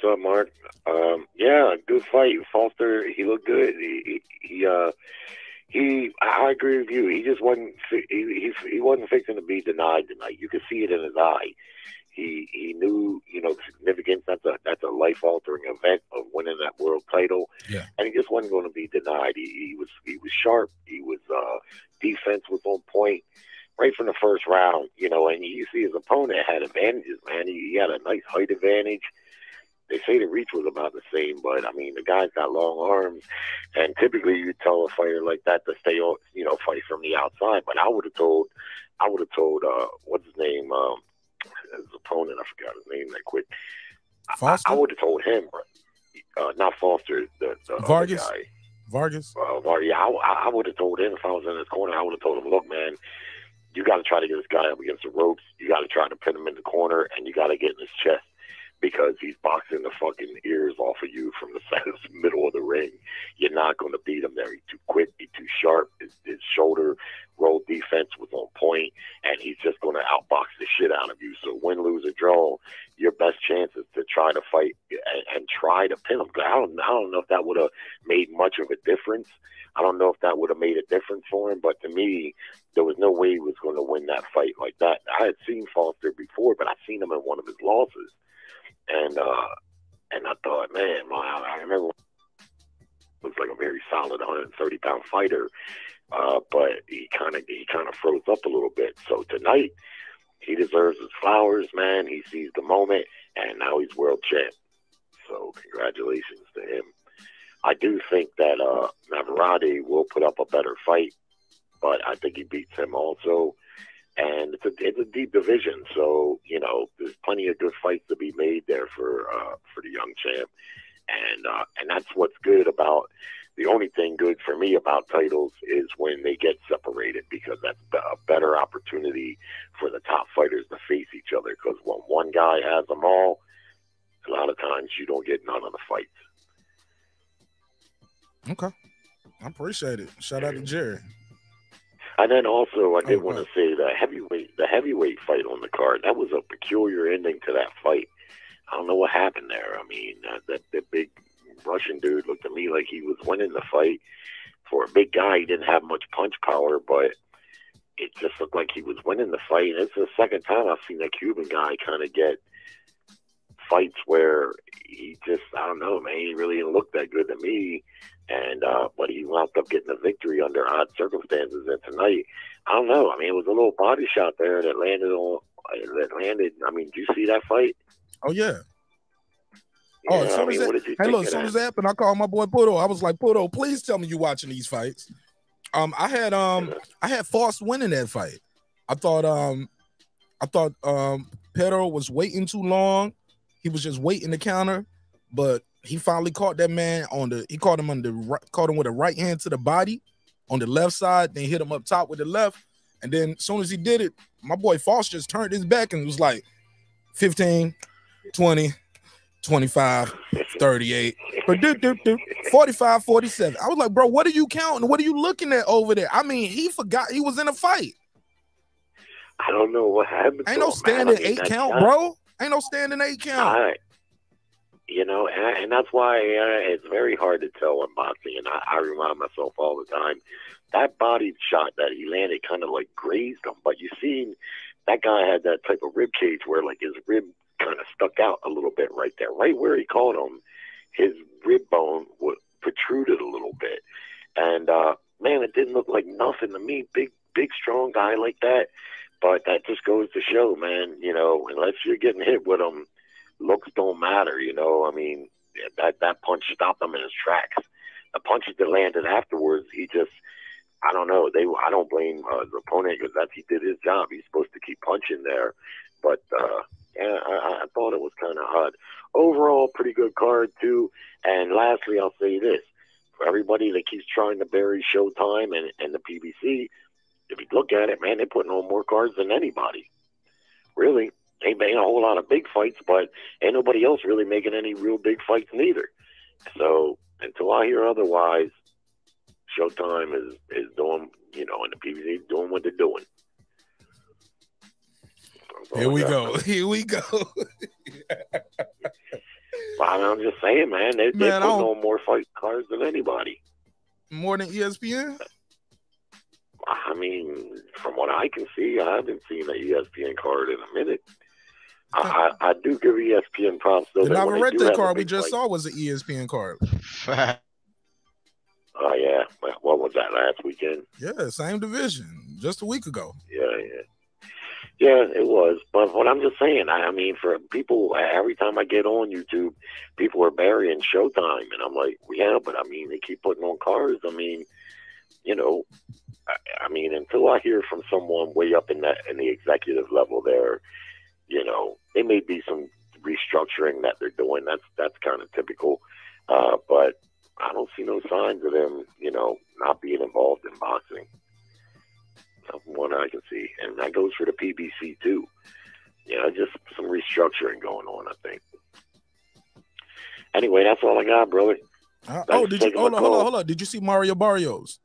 Up, Mark? Um, yeah, good fight. Foster, he looked good. He, he, he uh, he. I agree with you. He just wasn't. He, he, he wasn't fixing to be denied tonight. You could see it in his eye. He, he knew, you know, the significance. That's a, that's a life altering event of winning that world title.
Yeah.
And he just wasn't going to be denied. He, he was, he was sharp. He was, uh, defense was on point. right from the first round, you know, and you see his opponent had advantages, man. He, he had a nice height advantage. They say the reach was about the same, but I mean, the guy's got long arms, and typically you tell a fighter like that to stay, on, you know, fight from the outside. But I would have told, I would have told, uh, what's his name, um, his opponent, I forgot his name that quick. I,
Foster?
I would have told him, uh, not Foster, the, the other
Vargas?
guy.
Vargas.
Uh, well, yeah, I, I would have told him if I was in his corner. I would have told him, look, man, you got to try to get this guy up against the ropes. You got to try to pin him in the corner, and you got to get in his chest because he's boxing the fucking ears off of you from the middle of the ring. You're not going to beat him there. He's too quick. He's too sharp. His, his shoulder roll defense was on point, and he's just going to outbox the shit out of you. So win, lose, or draw, your best chance is to try to fight and, and try to pin him. I don't, I don't know if that would have made much of a difference. I don't know if that would have made a difference for him, but to me, there was no way he was going to win that fight like that. I had seen Foster before, but I'd seen him in one of his losses, and uh, and I thought, man, wow, I remember looks like a very solid 130 pound fighter, uh, but he kind of he kind of froze up a little bit. So tonight, he deserves his flowers, man. He sees the moment, and now he's world champ. So congratulations to him. I do think that uh, Navarrete will put up a better fight, but I think he beats him also. And it's a, it's a deep division, so you know there's plenty of good fights to be made there for uh, for the young champ, and uh, and that's what's good about the only thing good for me about titles is when they get separated because that's a better opportunity for the top fighters to face each other. Because when one guy has them all, a lot of times you don't get none of the fights.
Okay. I appreciate it. Shout out to Jerry.
And then also, I did
Oh,
want to say the heavyweight, the heavyweight fight on the card. That was a peculiar ending to that fight. I don't know what happened there. I mean, uh, that that big Russian dude looked at me like he was winning the fight. For a big guy, he didn't have much punch power, but it just looked like he was winning the fight. And it's the second time I've seen that Cuban guy kind of get fights where he just, I don't know, man, he really didn't look that good to me. And uh, but he wound up getting a victory under odd circumstances. And tonight, I don't know. I mean, it was a little body shot there that landed on that landed. I mean, did you see that fight?
Oh yeah. Oh, as
I
soon
mean,
as
what
that,
did you
hey, look, as soon
that?
as that happened, I called my boy Puto. I was like, Puto, please tell me you watching these fights. Um, I had um, I had Foss winning that fight. I thought um, I thought um, Pedro was waiting too long. He was just waiting to counter, but he finally caught that man on the. He caught him on the right, caught him with a right hand to the body on the left side. Then hit him up top with the left, and then as soon as he did it, my boy Foss just turned his back and was like, 15, 20, 25, 38, but doop, doop, doop, 45, 47. I was like, bro, what are you counting? What are you looking at over there? I mean, he forgot he was in a fight.
I don't know what happened.
Ain't no standing eight count,
guy-
bro. Ain't no standing eight count.
I, you know, and, and that's why uh, it's very hard to tell in boxing. And I, I remind myself all the time that body shot that he landed kind of like grazed him. But you seen that guy had that type of rib cage where like his rib kind of stuck out a little bit right there, right where he caught him. His rib bone was protruded a little bit, and uh, man, it didn't look like nothing to me. Big, big, strong guy like that. But that just goes to show, man. You know, unless you're getting hit with them, looks don't matter. You know, I mean, that that punch stopped him in his tracks. The punches that landed afterwards, he just, I don't know. They, I don't blame uh, the opponent because that's he did his job. He's supposed to keep punching there, but uh, yeah, I, I thought it was kind of odd. Overall, pretty good card too. And lastly, I'll say this: for everybody that keeps trying to bury Showtime and and the PBC, if you look at it, man, they're putting on more cards than anybody. Really, ain't ain't a whole lot of big fights, but ain't nobody else really making any real big fights neither. So until I hear otherwise, Showtime is is doing, you know, and the PBC is doing what they're doing. All
Here we go. Here we go.
But I'm just saying, man, they, they're
Man,
putting on more fight cards than anybody.
More than ESPN.
I mean, from what I can see, I haven't seen an ESPN card in a minute. I, I, I do give ESPN props though.
The
that when they do
Navarrete
have a
card we just
fight-
saw was an ESPN card.
Oh yeah, what was that last weekend?
Yeah, same division, just a week ago.
Yeah, yeah, yeah. It was, but what I'm just saying, I, I mean, for people, every time I get on YouTube, people are burying Showtime, and I'm like, yeah, but I mean, they keep putting on cars. I mean, you know, I, I mean, until I hear from someone way up in that in the executive level, there, you know, it may be some restructuring that they're doing. That's that's kind of typical, uh, but I don't see no signs of them, you know, not being involved in boxing. Not from I can see, and that goes for the PBC too. You know, just some restructuring going on. I think. Anyway, that's all I got, brother.
Uh, oh, did you hold on, hold on, hold on? Did you see Mario Barrios?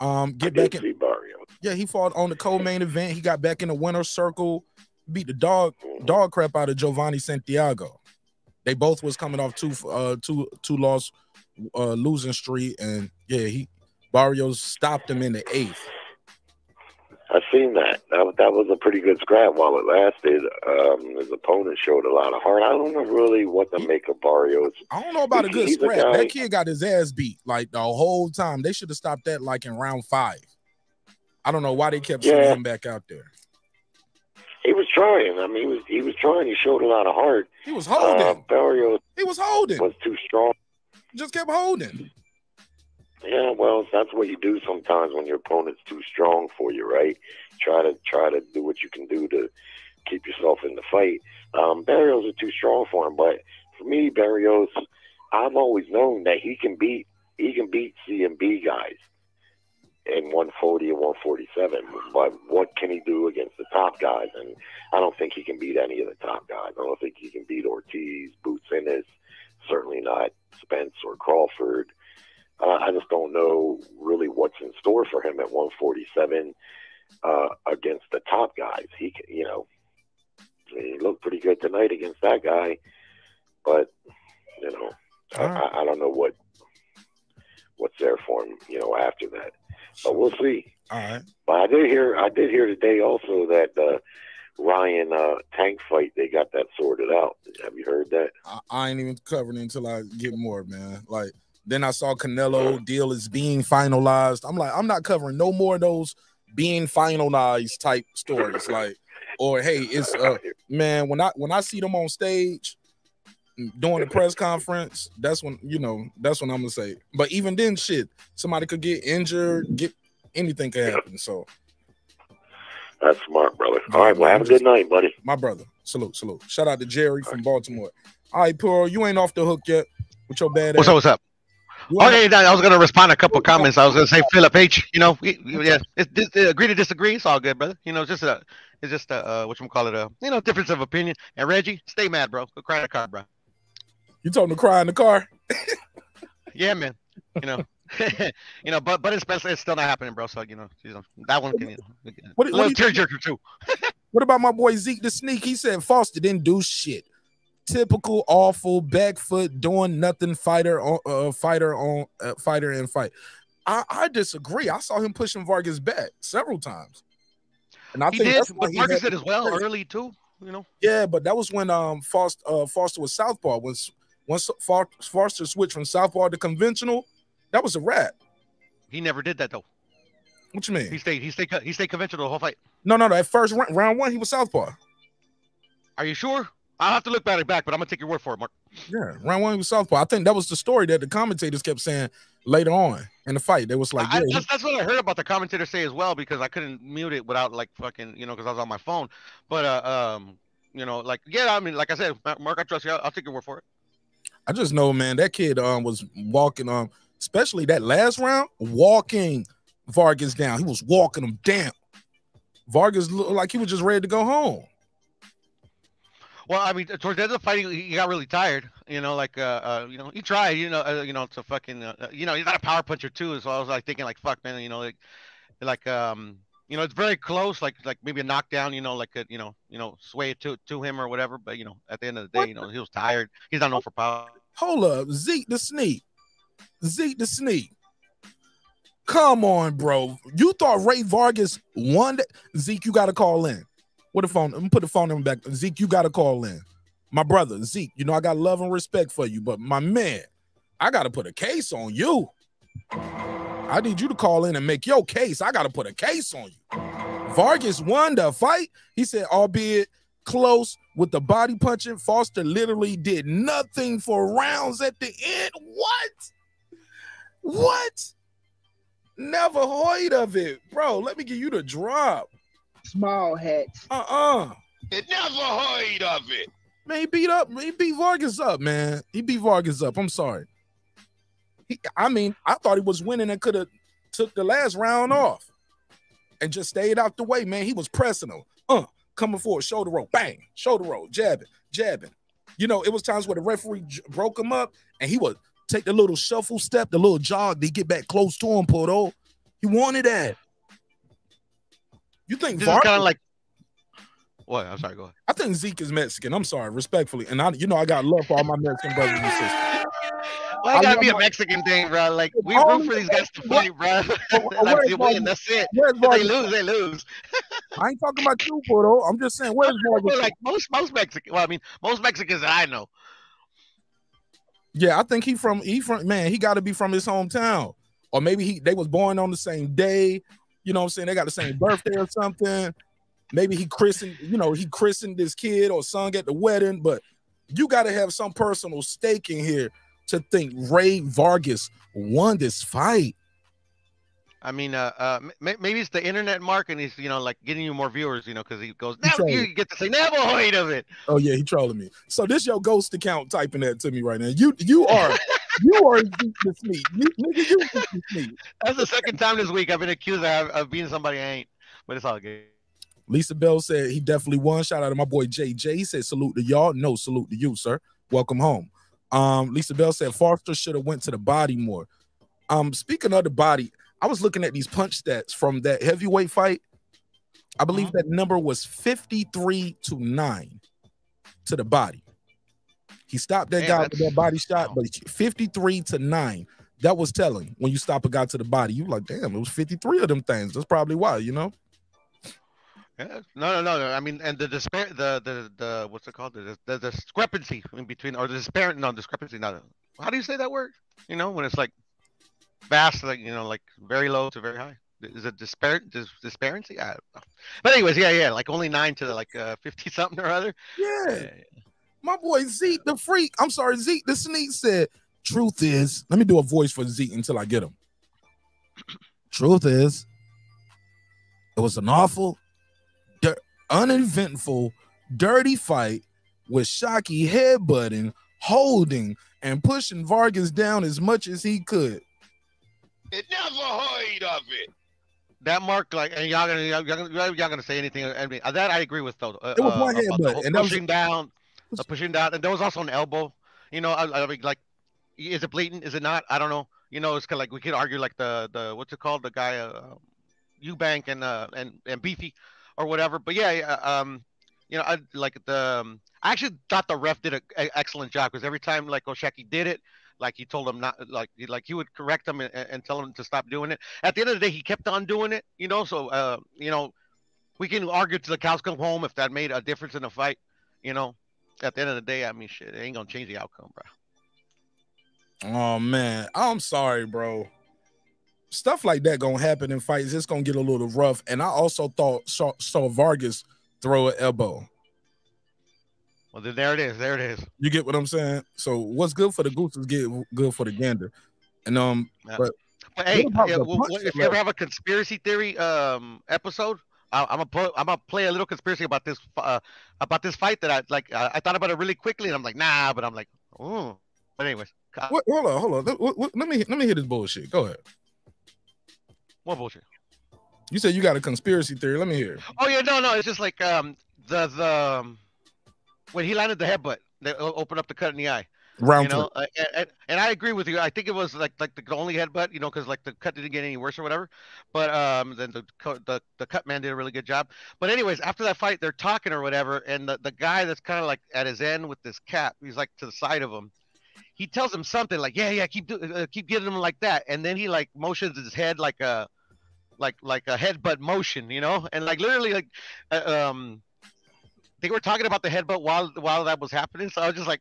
Um,
I
get
did
back in.
see Barrio.
Yeah, he fought on the co-main event. He got back in the winner's circle, beat the dog dog crap out of Jovanie Santiago. They both was coming off two uh two two loss uh losing streak, and yeah, he Barrios stopped him in the eighth.
I seen that. That was- that was a pretty good scrap while it lasted. Um, his opponent showed a lot of heart. I don't know really what to make of Barrios.
I don't know about a good
a
scrap.
guy-
That kid got his ass beat like the whole time. They should have stopped that like in round five. I don't know why they kept sending him back out there.
He was trying. I mean, he was he was trying. He showed a lot of heart.
He was
Uh,
holding.
Barrios
he was holding.
was too strong.
Just kept holding.
Yeah, well, that's what you do sometimes when your opponent's too strong for you, right? Try to try to do what you can do to keep yourself in the fight. Um, Barrios are too strong for him, but for me, Barrios, I've always known that he can beat he can beat CMB guys in 140 and 147. But what can he do against the top guys? And I don't think he can beat any of the top guys. I don't think he can beat Ortiz, Boots Ennis, certainly not Spence or Crawford. Uh, I just don't know really what's in store for him at 147 uh, against the top guys. He, you know, he looked pretty good tonight against that guy, but you know, I, I, I don't know what what's there for him, you know, after that. But we'll see.
All right.
But I did hear, I did hear today also that uh, Ryan uh, tank fight they got that sorted out. Have you heard that?
I, I ain't even covering it until I get more, man. Like then I saw Canelo deal is being finalized. I'm like, I'm not covering no more of those being finalized type stories. Like, or hey, it's uh man, when I when I see them on stage doing the press conference, that's when you know, that's when I'm gonna say. But even then, shit, somebody could get injured, get anything could happen. So
That's smart, brother. All right, well, have a good night, buddy.
my brother, salute, salute. Shout out to Jerry from Baltimore. All right, Pearl, you ain't off the hook yet with your bad
What's
ass.
up? What's up?
You ain't-
Okay, I was gonna respond to a couple comments. I was gonna say Philip H. You know, we, we- yeah, it's dis- uh, agree to disagree. It's all good, brother. You know, it's just a, it's just a, uh, what you call it, a, you know, difference of opinion. And Reggie, stay mad, bro. Go cry in the car, bro.
You told him to cry in the car.
Yeah, man. You know, you know, but but it's best. It's still not happening, bro. So you know, you know that one can, you know,
What-
a
what
little
do you-
tearjerker too.
What about my boy Zeke the Sneak? He said Foster didn't do shit. Typical awful back foot doing nothing fighter on uh, fighter on uh, fighter and fight. I, I disagree. I saw him pushing Vargas back several times, and I
He
think
did,
that's
but
had-
did as well early too. You know,
Yeah, but that was when um Foster uh, Foster was southpaw. Once once Fo- Foster switched from southpaw to conventional, that was a wrap.
he never did that though.
What you mean?
He stayed, he stayed, he stayed conventional the whole fight.
No, no, no. At first round, round one, he was southpaw.
Are you sure? I'll have to look back back, but I'm gonna take your word for it, Mark.
Yeah, round one he was southpaw. I think that was the story that the commentators kept saying later on in the fight. They was like,
I,
yeah,
that's, that's what I heard about the commentator say as well because I couldn't mute it without like fucking you know because I was on my phone. But uh, um, you know, like yeah, I mean, like I said, Mark, I trust you. I'll, I'll take your word for it.
I just know, man, that kid um was walking um, especially that last round, walking Vargas down. He was walking him down. Vargas looked like he was just ready to go home.
Well, I mean, towards the end of the fight, he, got really tired. You know, like uh, uh you know, he tried. You know, uh, you know, to fucking, uh, uh, you know, he's not a power puncher too. So I was like thinking, like, fuck, man, you know, like, like um. You know, it's very close, like like maybe a knockdown. You know, like a, you know, you know, sway it to to him or whatever. But you know, at the end of the day, you know, he was tired. He's not known for power.
Hold up, Zeke the sneak, Zeke the sneak. Come on, bro. You thought Rey Vargas won? that? Zeke, you got to call in. What the phone? Let me put the phone number back. Zeke, you got to call in. My brother, Zeke. You know I got love and respect for you, but my man, I got to put a case on you. I need you to call in and make your case. I got to put a case on you. Vargas won the fight. He said, albeit close with the body punching, Foster literally did nothing for rounds at the end. What? What? Never heard of it, bro. Let me give you the drop.
Small hats.
Uh-uh.
It never heard of it.
Man, he beat up. He beat Vargas up, man. He beat Vargas up. I'm sorry. He, I mean, I thought he was winning and could have took the last round off and just stayed out the way, man. He was pressing him. Uh, coming forward, shoulder roll, bang, shoulder roll, jabbing, jabbing. You know, it was times where the referee broke him up and he would take the little shuffle step, the little jog to get back close to him, Porto. He wanted that. You think
This is kind of like. What? I'm sorry. Go ahead.
I think Zeke is Mexican. I'm sorry, respectfully. And I, you know, I got love for all my Mexican brothers and sisters.
Why
I
it gotta be a
my-
Mexican thing, bro? Like we root for these guys to fight, bro. like, they win, that's it. If they lose, they lose.
I ain't talking about you, Porto. I'm just saying, where's Vargas?
like most most Mexican, well, I mean, most Mexicans that I know.
Yeah, I think he from he from man, he got to be from his hometown. Or maybe he they was born on the same day. You know what I'm saying? They got the same birthday or something. Maybe he christened, you know, he christened this kid or sung at the wedding, but you got to have some personal stake in here to think Rey Vargas won this fight.
I mean, uh, uh, maybe it's the internet marketing. he's you know like getting you more viewers, you know, because he goes, never, you get to say never heard of it.
Oh yeah, he trolling me. So this your ghost account typing that to me right now. You you are you are the Sneak. You nigga, you the
That's the second time this week I've been accused of, of being somebody I ain't, but it's all good.
Lisa Bell said he definitely won. Shout out to my boy JJ. He said salute to y'all. No salute to you, sir. Welcome home. Um, Lisa Bell said Foster should have went to the body more. Um, speaking of the body, I was looking at these punch stats from that heavyweight fight. I believe that number was 53 to 9 to the body. He stopped that
Damn,
guy with that body shot, but 53 to 9. That was telling when you stop a guy to the body. You like, damn, it was 53 of them things. That's probably why, you know.
Yeah. No, no, no, no. I mean, and the despair, the the the what's it called? The, the, the discrepancy in between, or the despair, no discrepancy. Not how do you say that word? You know, when it's like vast, like you know, like very low to very high. Is it dispar dis- disparity? I don't know. But anyways, yeah, yeah, like only nine to like uh, fifty something or other.
Yeah. My boy Zeke the freak. I'm sorry, Zeke the sneak said, Truth is, let me do a voice for Zeke until I get him. Truth is, it was an awful, dir- uneventful, dirty fight with Shaquie headbutting, holding, and pushing Vargas down as much as he could.
It never heard of it.
That mark, like, and y'all gonna y'all gonna, y'all gonna say anything? I mean, that I agree with though. Uh,
It was
uh,
one
the
headbutt, and that was-
pushing down, the pushing down, and there was also an elbow. You know, I, I mean, like, is it blatant? Is it not? I don't know. You know, it's kind of like we could argue like the the what's it called? The guy, uh, Eubank and uh and and Beefy, or whatever. But yeah, um, you know, I like the. Um, I actually thought the ref did an excellent job because every time like O'Shaquie did it, like he told him not like he- like he would correct him and, and tell him to stop doing it. At the end of the day, he kept on doing it. You know, so uh, you know, we can argue till the cows come home if that made a difference in the fight. You know, at the end of the day, I mean, shit, it ain't gonna change the outcome, bro.
Oh man, I'm sorry, bro. Stuff like that gonna happen in fights. It's gonna get a little rough. And I also thought saw, saw Vargas throw an elbow.
Well, then there it is. There it is.
You get what I'm saying? So what's good for the goose is get good for the gander. And um,
Yeah.
but
But hey, yeah, well, if you ever have a conspiracy theory um episode, I, I'm gonna I'm gonna play a little conspiracy about this uh, about this fight that I like. I, I thought about it really quickly, and I'm like, nah. But I'm like, oh. But anyways,
what, hold on, hold on. Let, let- let me let me hear this bullshit. Go ahead.
What bullshit?
You said you got a conspiracy theory. Let me hear.
Oh yeah, no, no. It's just like um the the um, when he landed the headbutt, they opened up the cut in the eye.
Round
you know, uh, and, and, and I agree with you. I think it was like like the only headbutt, you know, because like the cut didn't get any worse or whatever. But um, then the the the cut man did a really good job. But anyways, after that fight, they're talking or whatever, and the, the guy that's kind of like at his end with this cap, he's like to the side of him. He tells him something like, "Yeah, yeah, keep do- uh, keep getting him like that," and then he like motions his head like a like like a headbutt motion, you know, and like literally like uh, um they were talking about the headbutt while while that was happening. So I was just like,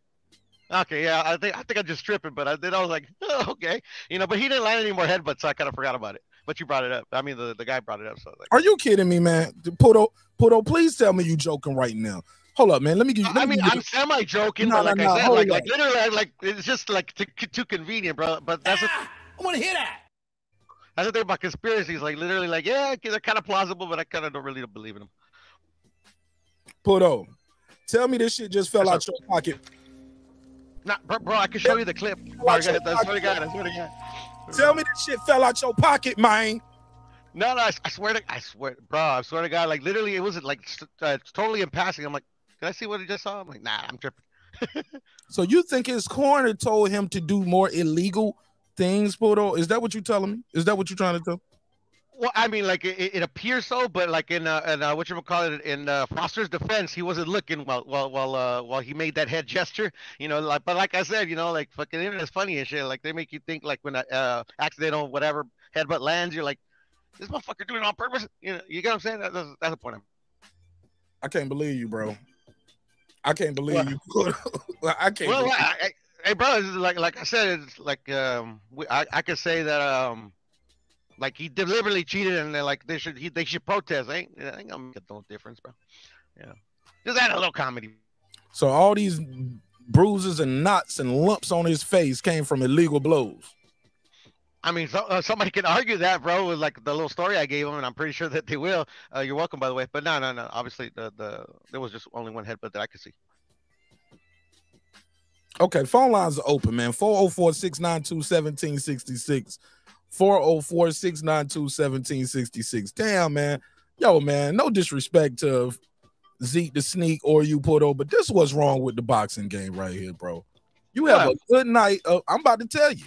Okay, yeah, I think I think I'm just tripping, but I, then I was like, oh, okay, you know. But he didn't land any more headbutts, so I kind of forgot about it. But you brought it up. I mean, the, the guy brought it up, so I was like,
Are you kidding me, man? Puto, Puto, please tell me you joking right now. Hold up, man. Let me give you. let
I
me
mean, I'm semi joking,
No,
but like
no, no,
I said,
hold
like, like literally, like it's just like too, too convenient, bro. But that's what,
I want to hear that.
That's the thing about conspiracies. Like literally, like yeah, they're kind of plausible, but I kind of don't really believe in them.
Puto, tell me this shit just fell
Yes,
out your pocket.
Nah, bro, bro, I can show you the clip.
Watch
I
it.
swear to God, I swear to God.
Tell me this shit fell out your pocket, man.
No, no, I, I swear to, I swear, bro, I swear to God, like literally, it wasn't like uh, totally in passing. I'm like, can I see what he just saw? I'm like, nah, I'm tripping.
So you think his corner told him to do more illegal things, Puto? Is that what you're telling me? Is that what you're trying to tell?
Well, I mean, like it, it appears so, but like in uh, in uh, what you call it in uh, Foster's defense, he wasn't looking while while while uh, while he made that head gesture. You know, like but like I said, you know, like fucking internet's funny and shit. Like they make you think like when a uh, accidental whatever headbutt lands, you're like, this motherfucker doing it on purpose. You know, you get what I'm saying? That, that's that's the point. I'm.
I can't believe you, bro. I can't believe
What?
you. I can't.
Well,
believe
I, I, hey, bro, like like I said, it's like um, we, I I could say that um, like he deliberately cheated, and they're like they should he, they should protest. I ain't, I ain't gonna make no difference, bro. Yeah, just add a little comedy.
So all these bruises and knots and lumps on his face came from illegal blows.
I mean, so, uh, somebody can argue that, bro, with like the little story I gave him, and I'm pretty sure that they will. Uh, you're welcome, by the way. But no, no, no. Obviously, the the there was just only one headbutt that I could see.
Okay, phone lines are open, man. 404 692 1766. 404 692 1766. Damn, man. Yo, man, no disrespect to Zeke the Sneak or you Puto, but this was wrong with the boxing game right here, bro. You have a good night. Of, I'm about to tell you.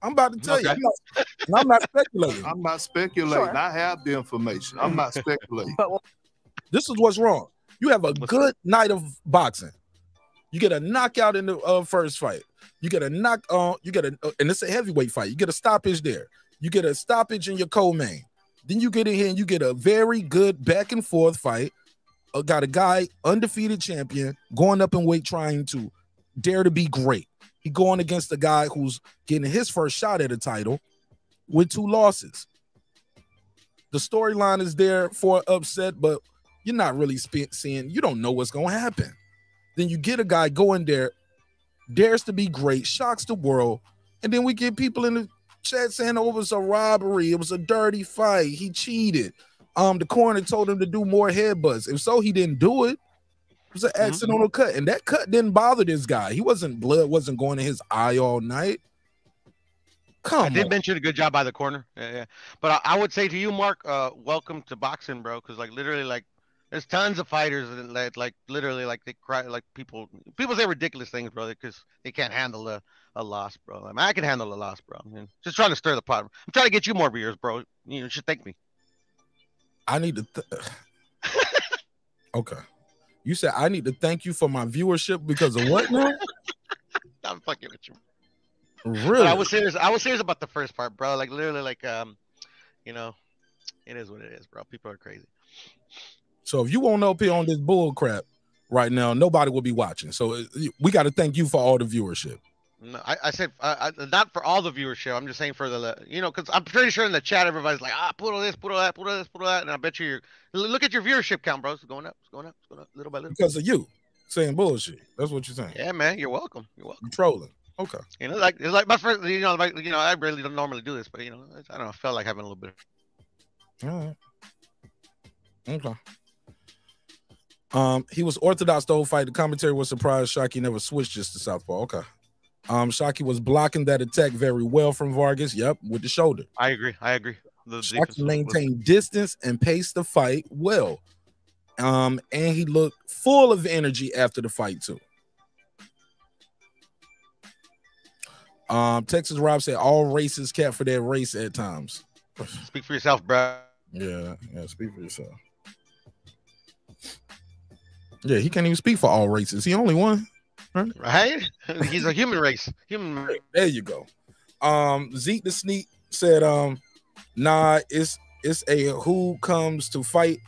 I'm about to tell you. I'm not, I'm not speculating.
I'm not speculating. I have the information. I'm not speculating.
This is what's wrong. You have a good night of boxing. You get a knockout in the uh, first fight. You get a knock on. you get a, uh, and it's a heavyweight fight. You get a stoppage there. You get a stoppage in your co-main. Then you get in here and you get a very good back and forth fight. Uh, got a guy undefeated champion going up in weight, trying to dare to be great. He going against a guy who's getting his first shot at a title with two losses. The storyline is there for upset, but you're not really seeing. You don't know what's going to happen. Then you get a guy going there, dares to be great, shocks the world, and then we get people in the chat saying, "Oh, it was a robbery. It was a dirty fight. He cheated." Um, the corner told him to do more headbutts. If so, he didn't do it. It was an accidental cut, and that cut didn't bother this guy. He wasn't blood wasn't going in his eye all night. Come
I did
on.
mention a good job by the corner. Yeah, yeah. But I, I would say to you, Mark, uh, welcome to boxing, bro. Because like literally, like there's tons of fighters that like, literally like they cry like people people say ridiculous things, brother, because they can't handle a, a loss, bro. I mean, I can handle a loss, bro. I mean, just trying to stir the pot. I'm trying to get you more viewers, bro. You should thank me.
I need to. Th- okay. You said I need to thank you for my viewership because of what now?
I'm fucking with you.
Really?
But I was serious. I was serious about the first part, bro. Like literally, like um, you know, it is what it is, bro. People are crazy.
So if you won't up here on this bull crap right now, nobody will be watching. So uh, we got to thank you for all the viewership.
No, I, I said uh, I, not for all the viewership. I'm just saying for the, you know, because I'm pretty sure in the chat everybody's like, ah, put all this, put all that, put all this, put all that, and I bet you, you're, look at your viewership count, bro. It's going up, it's going up, it's going up, little by little.
Because of you saying bullshit. That's what you're saying.
Yeah, man, you're welcome. You're welcome.
You're trolling. Okay.
You know, like it's like my first, you know, like you know, I really don't normally do this, but you know, I don't know, I felt like having a little bit.
All right. Okay. Um, he was orthodox the whole fight. The commentary was surprised Shaquie never switched just to southpaw. Okay. Um, Shaquie was blocking that attack very well from Vargas. Yep, with the shoulder.
I agree. I agree. The
Shaquie
was- was-
maintained distance and paced the fight well. Um, and he looked full of energy after the fight too. Um, Texas Rob said all races cap for their race at times.
Speak for yourself, bro.
Yeah, yeah, speak for yourself. Yeah, he can't even speak for all races. He only one.
Right? He's a human race. Human. race.
There you go. Um, Zeke the Sneak said, um, nah, it's it's a who comes to fight.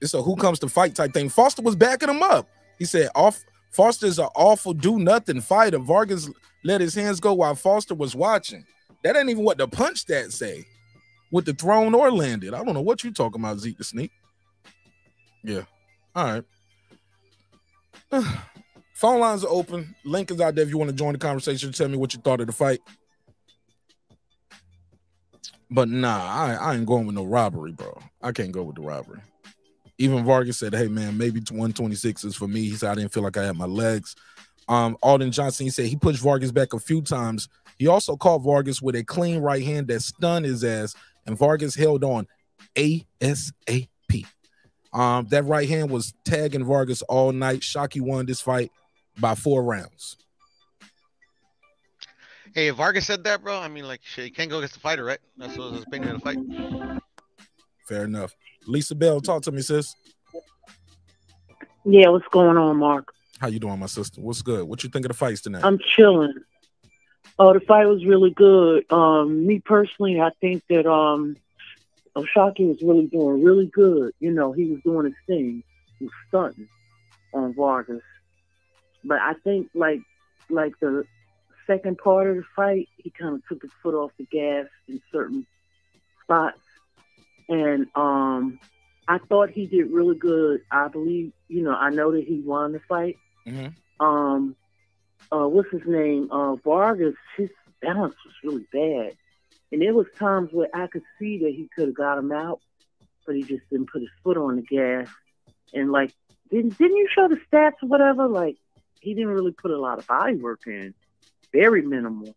It's a who comes to fight type thing. Foster was backing him up. He said, off Foster's an awful do nothing fighter. Vargas let his hands go while Foster was watching. That ain't even what the punch stats say with the thrown or landed. I don't know what you talking about, Zeke the Sneak. Yeah. All right. Phone lines are open. Link is out there if you want to join the conversation. Tell me what you thought of the fight. But nah, I, I ain't going with no robbery, bro. I can't go with the robbery. Even Vargas said, "Hey man, maybe 126 is for me." He said, "I didn't feel like I had my legs." Um, Alden Johnson he said he pushed Vargas back a few times. He also caught Vargas with a clean right hand that stunned his ass, and Vargas held on ASAP. Um, that right hand was tagging Vargas all night. Shaquie won this fight by four rounds.
Hey, if Vargas said that, bro, I mean, like, shit, you can't go against the fighter, right? That's what his opinion of the fight.
Fair enough. Lisa Bell, talk to me, sis.
Yeah, what's going on, Mark?
How you doing, my sister? What's good? What you think of the fights tonight?
I'm chilling. Oh, the fight was really good. Um, me personally, I think that um, O'Shaquie was really doing really good. You know, he was doing his thing. He was stunting on Vargas. But I think like like the second part of the fight, he kind of took his foot off the gas in certain spots. And um, I thought he did really good. I believe, you know, I know that he won the fight.
Mm-hmm.
Um, uh, what's his name? Uh, Vargas, his balance was really bad. And there was times where I could see that he could have got him out, but he just didn't put his foot on the gas. And like, didn't didn't you show the stats or whatever? Like, he didn't really put a lot of body work in, very minimal.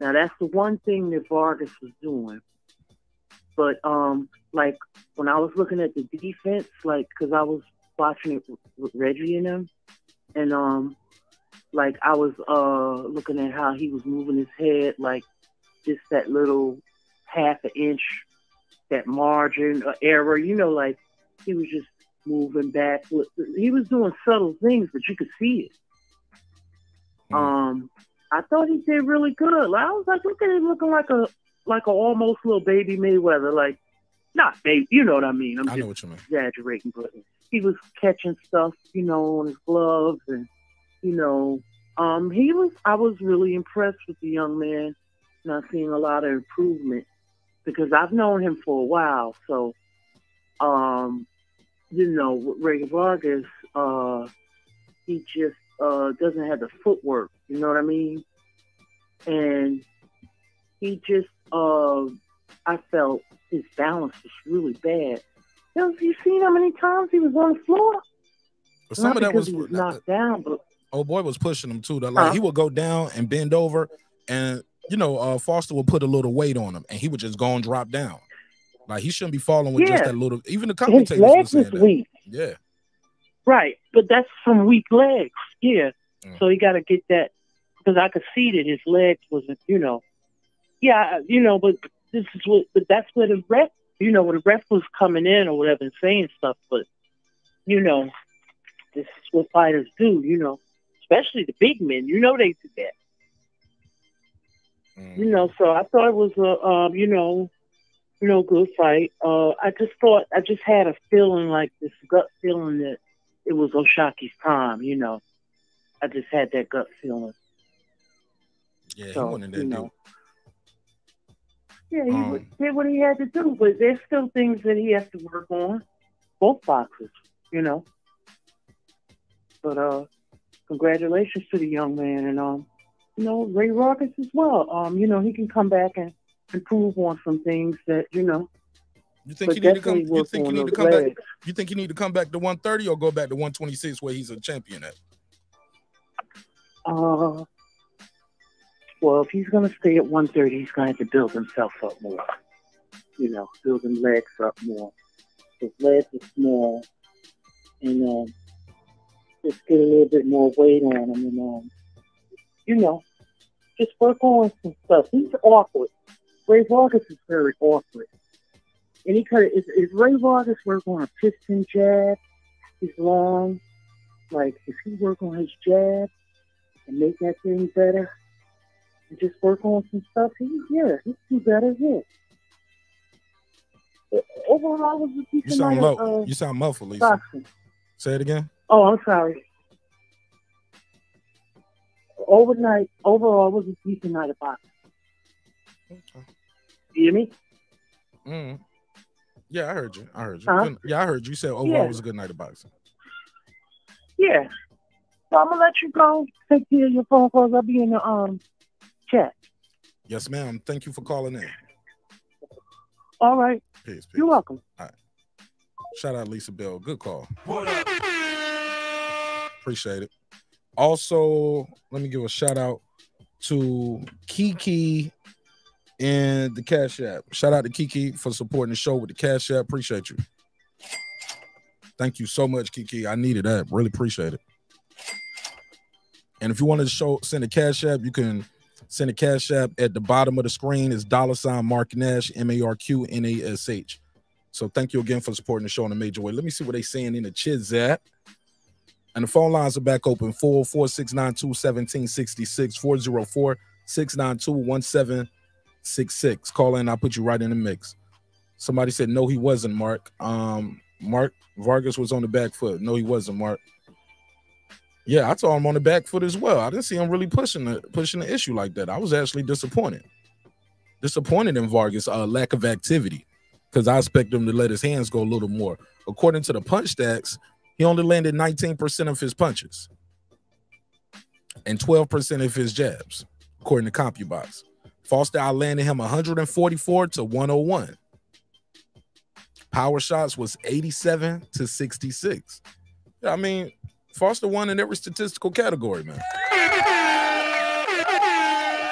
Now that's the one thing that Vargas was doing. But um, like when I was looking at the defense, like because I was watching it with, Reggie and them, and um, like I was uh looking at how he was moving his head, like just that little half an inch, that margin of error, you know, like he was just moving back. He was doing subtle things, but you could see it. Um, I thought he did really good. Like, I was like, look at him looking like a like a almost little baby Mayweather, like not baby, you know what I mean? I'm
I know what you mean.
exaggerating, but he was catching stuff, you know, on his gloves and you know, um, he was I was really impressed with the young man and I've a lot of improvement because I've known him for a while. So um, you know, with Rey Vargas, uh, he just uh doesn't have the footwork, you know what I mean? And he just uh I felt his balance was really bad. You, know, you seen how many times he was on the floor?
But some
Not
of that was,
was knocked down, but
old boy was pushing him too. That like
Huh?
he would go down and bend over, and you know, uh, Foster would put a little weight on him, and he would just go and drop down. Like he shouldn't be falling with just
Yeah.
that little. Even the commentators were
legs
saying that.
weak.
Yeah,
Right, but that's from weak legs. Yeah.
Mm.
So he got to get that because I could see that his legs wasn't, you know. Yeah, you know, but this is what, but that's where the ref, you know, where the ref was coming in or whatever and saying stuff. But you know, this is what fighters do. You know, especially the big men. You know, they do that.
Mm.
You know, so I thought it was a, um, you know, you know, good fight. Uh, I just thought I just had a feeling like this gut feeling that it was O'Shaquie's time. You know, I just had that gut feeling.
yeah, he
So,
in there
you know. Yeah, he
Um,
did what he had to do, but there's still things that he has to work on. Both boxes, you know. But uh, congratulations to the young man, and um, you know Ray Rockets as well. Um, you know he can come back and improve on some things that you know.
You think he need to come? You think he need to come back? You think he need to come back to 130 or go back to 126 where he's a champion at?
Uh, well, if he's going to stay at 130, he's going to have to build himself up more. You know, build his legs up more. His legs are small, and um, just get a little bit more weight on him, and um, you know, just work on some stuff. He's awkward. Rey Vargas is very awkward, and he could. Is, is Rey Vargas work on a piston jab? He's long. Like, if he work on his jab and make that thing better and just work on some stuff, he yeah, he'd do better, yeah. Overall, was a decent You
sound
night
low.
uh,
you sound muffled, Lisa.
boxing.
Say it again.
Oh, I'm sorry. Overnight, overall, it was a decent night of boxing. You hear me?
Mm. Yeah, I heard you. I heard you.
Huh?
Yeah, I heard you. You said overall
Yeah.
was a good night of boxing.
Yeah. So I'm gonna let you go. Take care of your phone calls. I'll be in the um chat.
Yes, ma'am. Thank you for calling in.
All right.
Peace, peace.
You're welcome.
Shout out Lisa Bell. Good call. Appreciate it. Also, let me give a shout out to Kiki and the Cash App. Shout out to Kiki for supporting the show with the Cash App. Appreciate you. Thank you so much, Kiki. I needed that. Really appreciate it. And if you want to show send a Cash App, you can send a Cash App at the bottom of the screen. Is dollar sign Marq Nash, M A R Q N A S H. So thank you again for supporting the show in a major way. Let me see what they saying in the chiz at. And the phone lines are back open 404 692 1766 404 692 1766. Call in, I'll put you right in the mix. Somebody said, No, he wasn't, Marq. Um, Marq Vargas was on the back foot. No, he wasn't, Mark. Yeah, I saw him on the back foot as well. I didn't see him really pushing the pushing the issue like that. I was actually disappointed. Disappointed in Vargas' uh, lack of activity because I expect him to let his hands go a little more. According to the punch stacks, he only landed 19% of his punches and 12% of his jabs, according to CompuBox. Foster outlanded him 144 to 101. Power shots was 87 to 66. I mean, Foster won in every statistical category, man.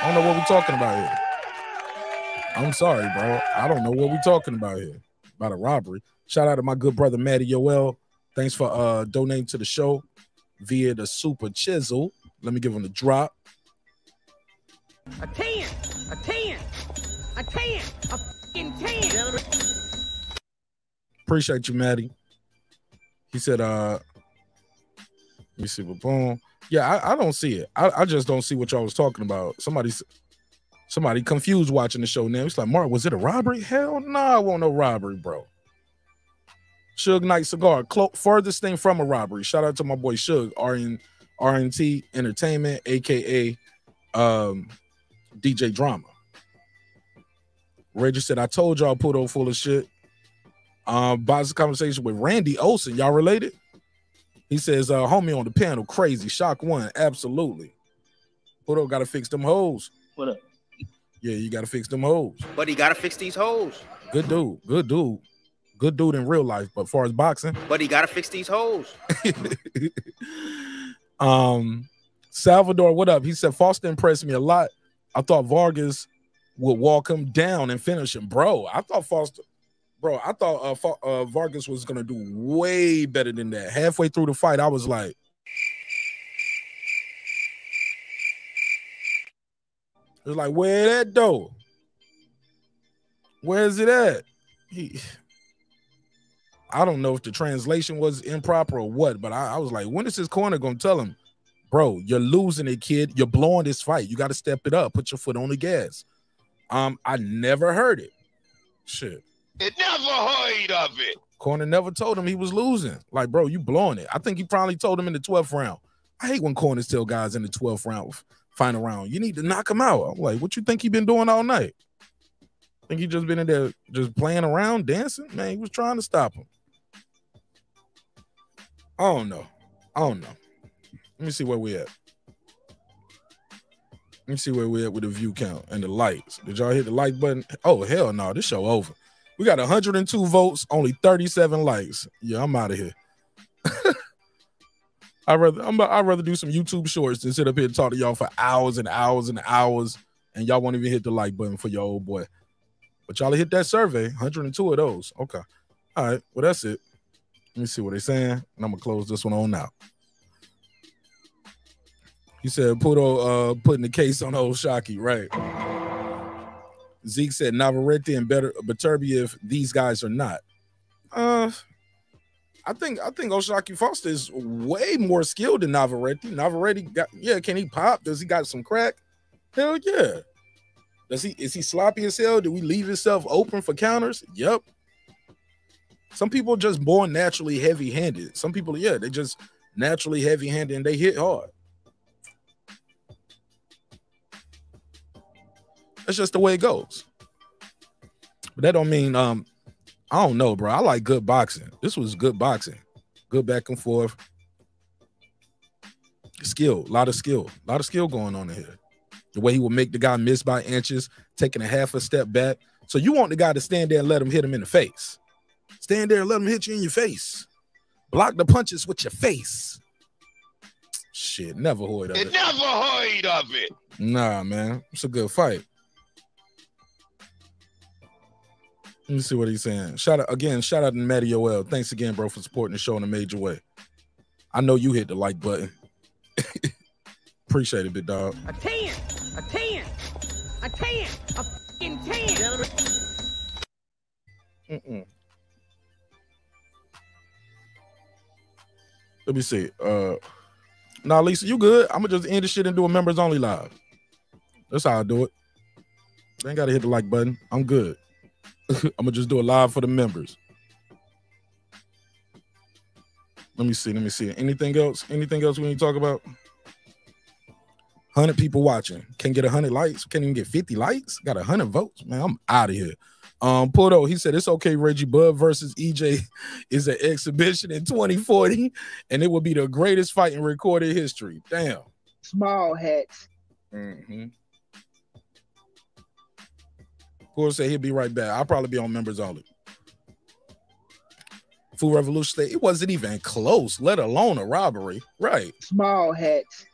I don't know what we're talking about here. I'm sorry, bro. I don't know what we're talking about here. About a robbery. Shout out to my good brother Matty Yoel. Thanks for uh donating to the show via the super chisel. Let me give him the drop.
A 10, a 10, a 10, a fucking 10.
Appreciate you, Matty. He said, uh, let me see what boom. Yeah, I, I don't see it. I, I just don't see what y'all was talking about. Somebody s- somebody confused watching the show now. It's like, Marq, was it a robbery? Hell no, nah, it wasn't no robbery, bro. Suge Knight Cigar, clo- furthest thing from a robbery. Shout out to my boy Suge, RN, RNT Entertainment, aka um, DJ Drama. Reggie said, I told y'all Puto full of shit. Um, box conversation with Randy Olson. Y'all related? He says, uh, homie on the panel, crazy. Shock one, absolutely. Puto gotta fix them hoes.
What up?
Yeah, you gotta fix them hoes.
But he gotta fix these hoes.
Good dude, good dude. Good dude in real life, but far as boxing,
But he gotta fix these holes.
Um, Salvador, what up? He said Foster impressed me a lot. I thought Vargas would walk him down and finish him, bro. I thought Foster, bro. I thought uh, uh, Vargas was gonna do way better than that. Halfway through the fight, I was like, it's like, where that though? Where's it at? He, I don't know if the translation was improper or what, but I, I was like, when is this corner gonna tell him, bro, you're losing it, kid. You're blowing this fight. You got to step it up. Put your foot on the gas. Um, I never heard it. Shit.
It never heard of it.
Corner never told him he was losing. Like, bro, you blowing it. I think he probably told him in the 12th round. I hate when corners tell guys in the 12th round, final round, you need to knock him out. I'm like, what you think he been doing all night? Think he just been in there just playing around, dancing? Man, he was trying to stop him. I don't know. I don't know. Let me see where we at. Let me see where we at with the view count and the likes. Did y'all hit the like button? Oh hell no, this show over. We got 102 votes, only 37 likes. Yeah, I'm out of here. I rather I'm I'd rather do some YouTube shorts than sit up here and talk to y'all for hours and hours and hours, and y'all won't even hit the like button for your old boy. But y'all hit that survey, 102 of those. Okay. All right. Well, that's it. Let me see what they're saying. And I'm gonna close this one on out. He said Puto uh putting the case on O'Shaquie, right? Zeke said Navarrete and better Beterbiev, these guys are not. Uh I think I think O'Shaquie Foster is way more skilled than Navarrete. Navarrete got yeah, can he pop? Does he got some crack? Hell yeah. Does he is he sloppy as hell? Do we leave himself open for counters? Yep. Some people just born naturally heavy-handed. Some people, yeah, they just naturally heavy-handed and they hit hard. That's just the way it goes. But that don't mean um I don't know, bro. I like good boxing. This was good boxing. Good back and forth. Skill, a lot of skill, a lot of skill going on in here. The way he will make the guy miss by inches, taking a half a step back. So you want the guy to stand there and let him hit him in the face. Stand there and let them hit you in your face. Block the punches with your face. Shit, never heard of it.
never heard of it.
Nah, man. It's a good fight. Let me see what he's saying. Shout out again, shout out to Matty OL. Thanks again, bro, for supporting the show in a major way. I know you hit the like button. Appreciate it, big dog.
A 10, a 10, a 10, a fucking 10.
Mm-mm. Let me see. Uh now, Lisa, you good? I'm gonna just end the shit and do a members only live. That's how I do it. Ain't gotta hit the like button. I'm good. I'm gonna just do a live for the members. Let me see. Let me see. Anything else? Anything else we need to talk about? 100 people watching. Can't get 100 likes. Can't even get 50 likes. Got 100 votes. Man, I'm out of here. Um, Porto, he said it's okay. Reggie Bud versus EJ is an exhibition in 2040, and it will be the greatest fight in recorded history. Damn.
Small hats.
Mm-hmm. Porto said he'll be right back. I'll probably be on members only. Food Revolution said it wasn't even close, let alone a robbery. Right.
Small hats.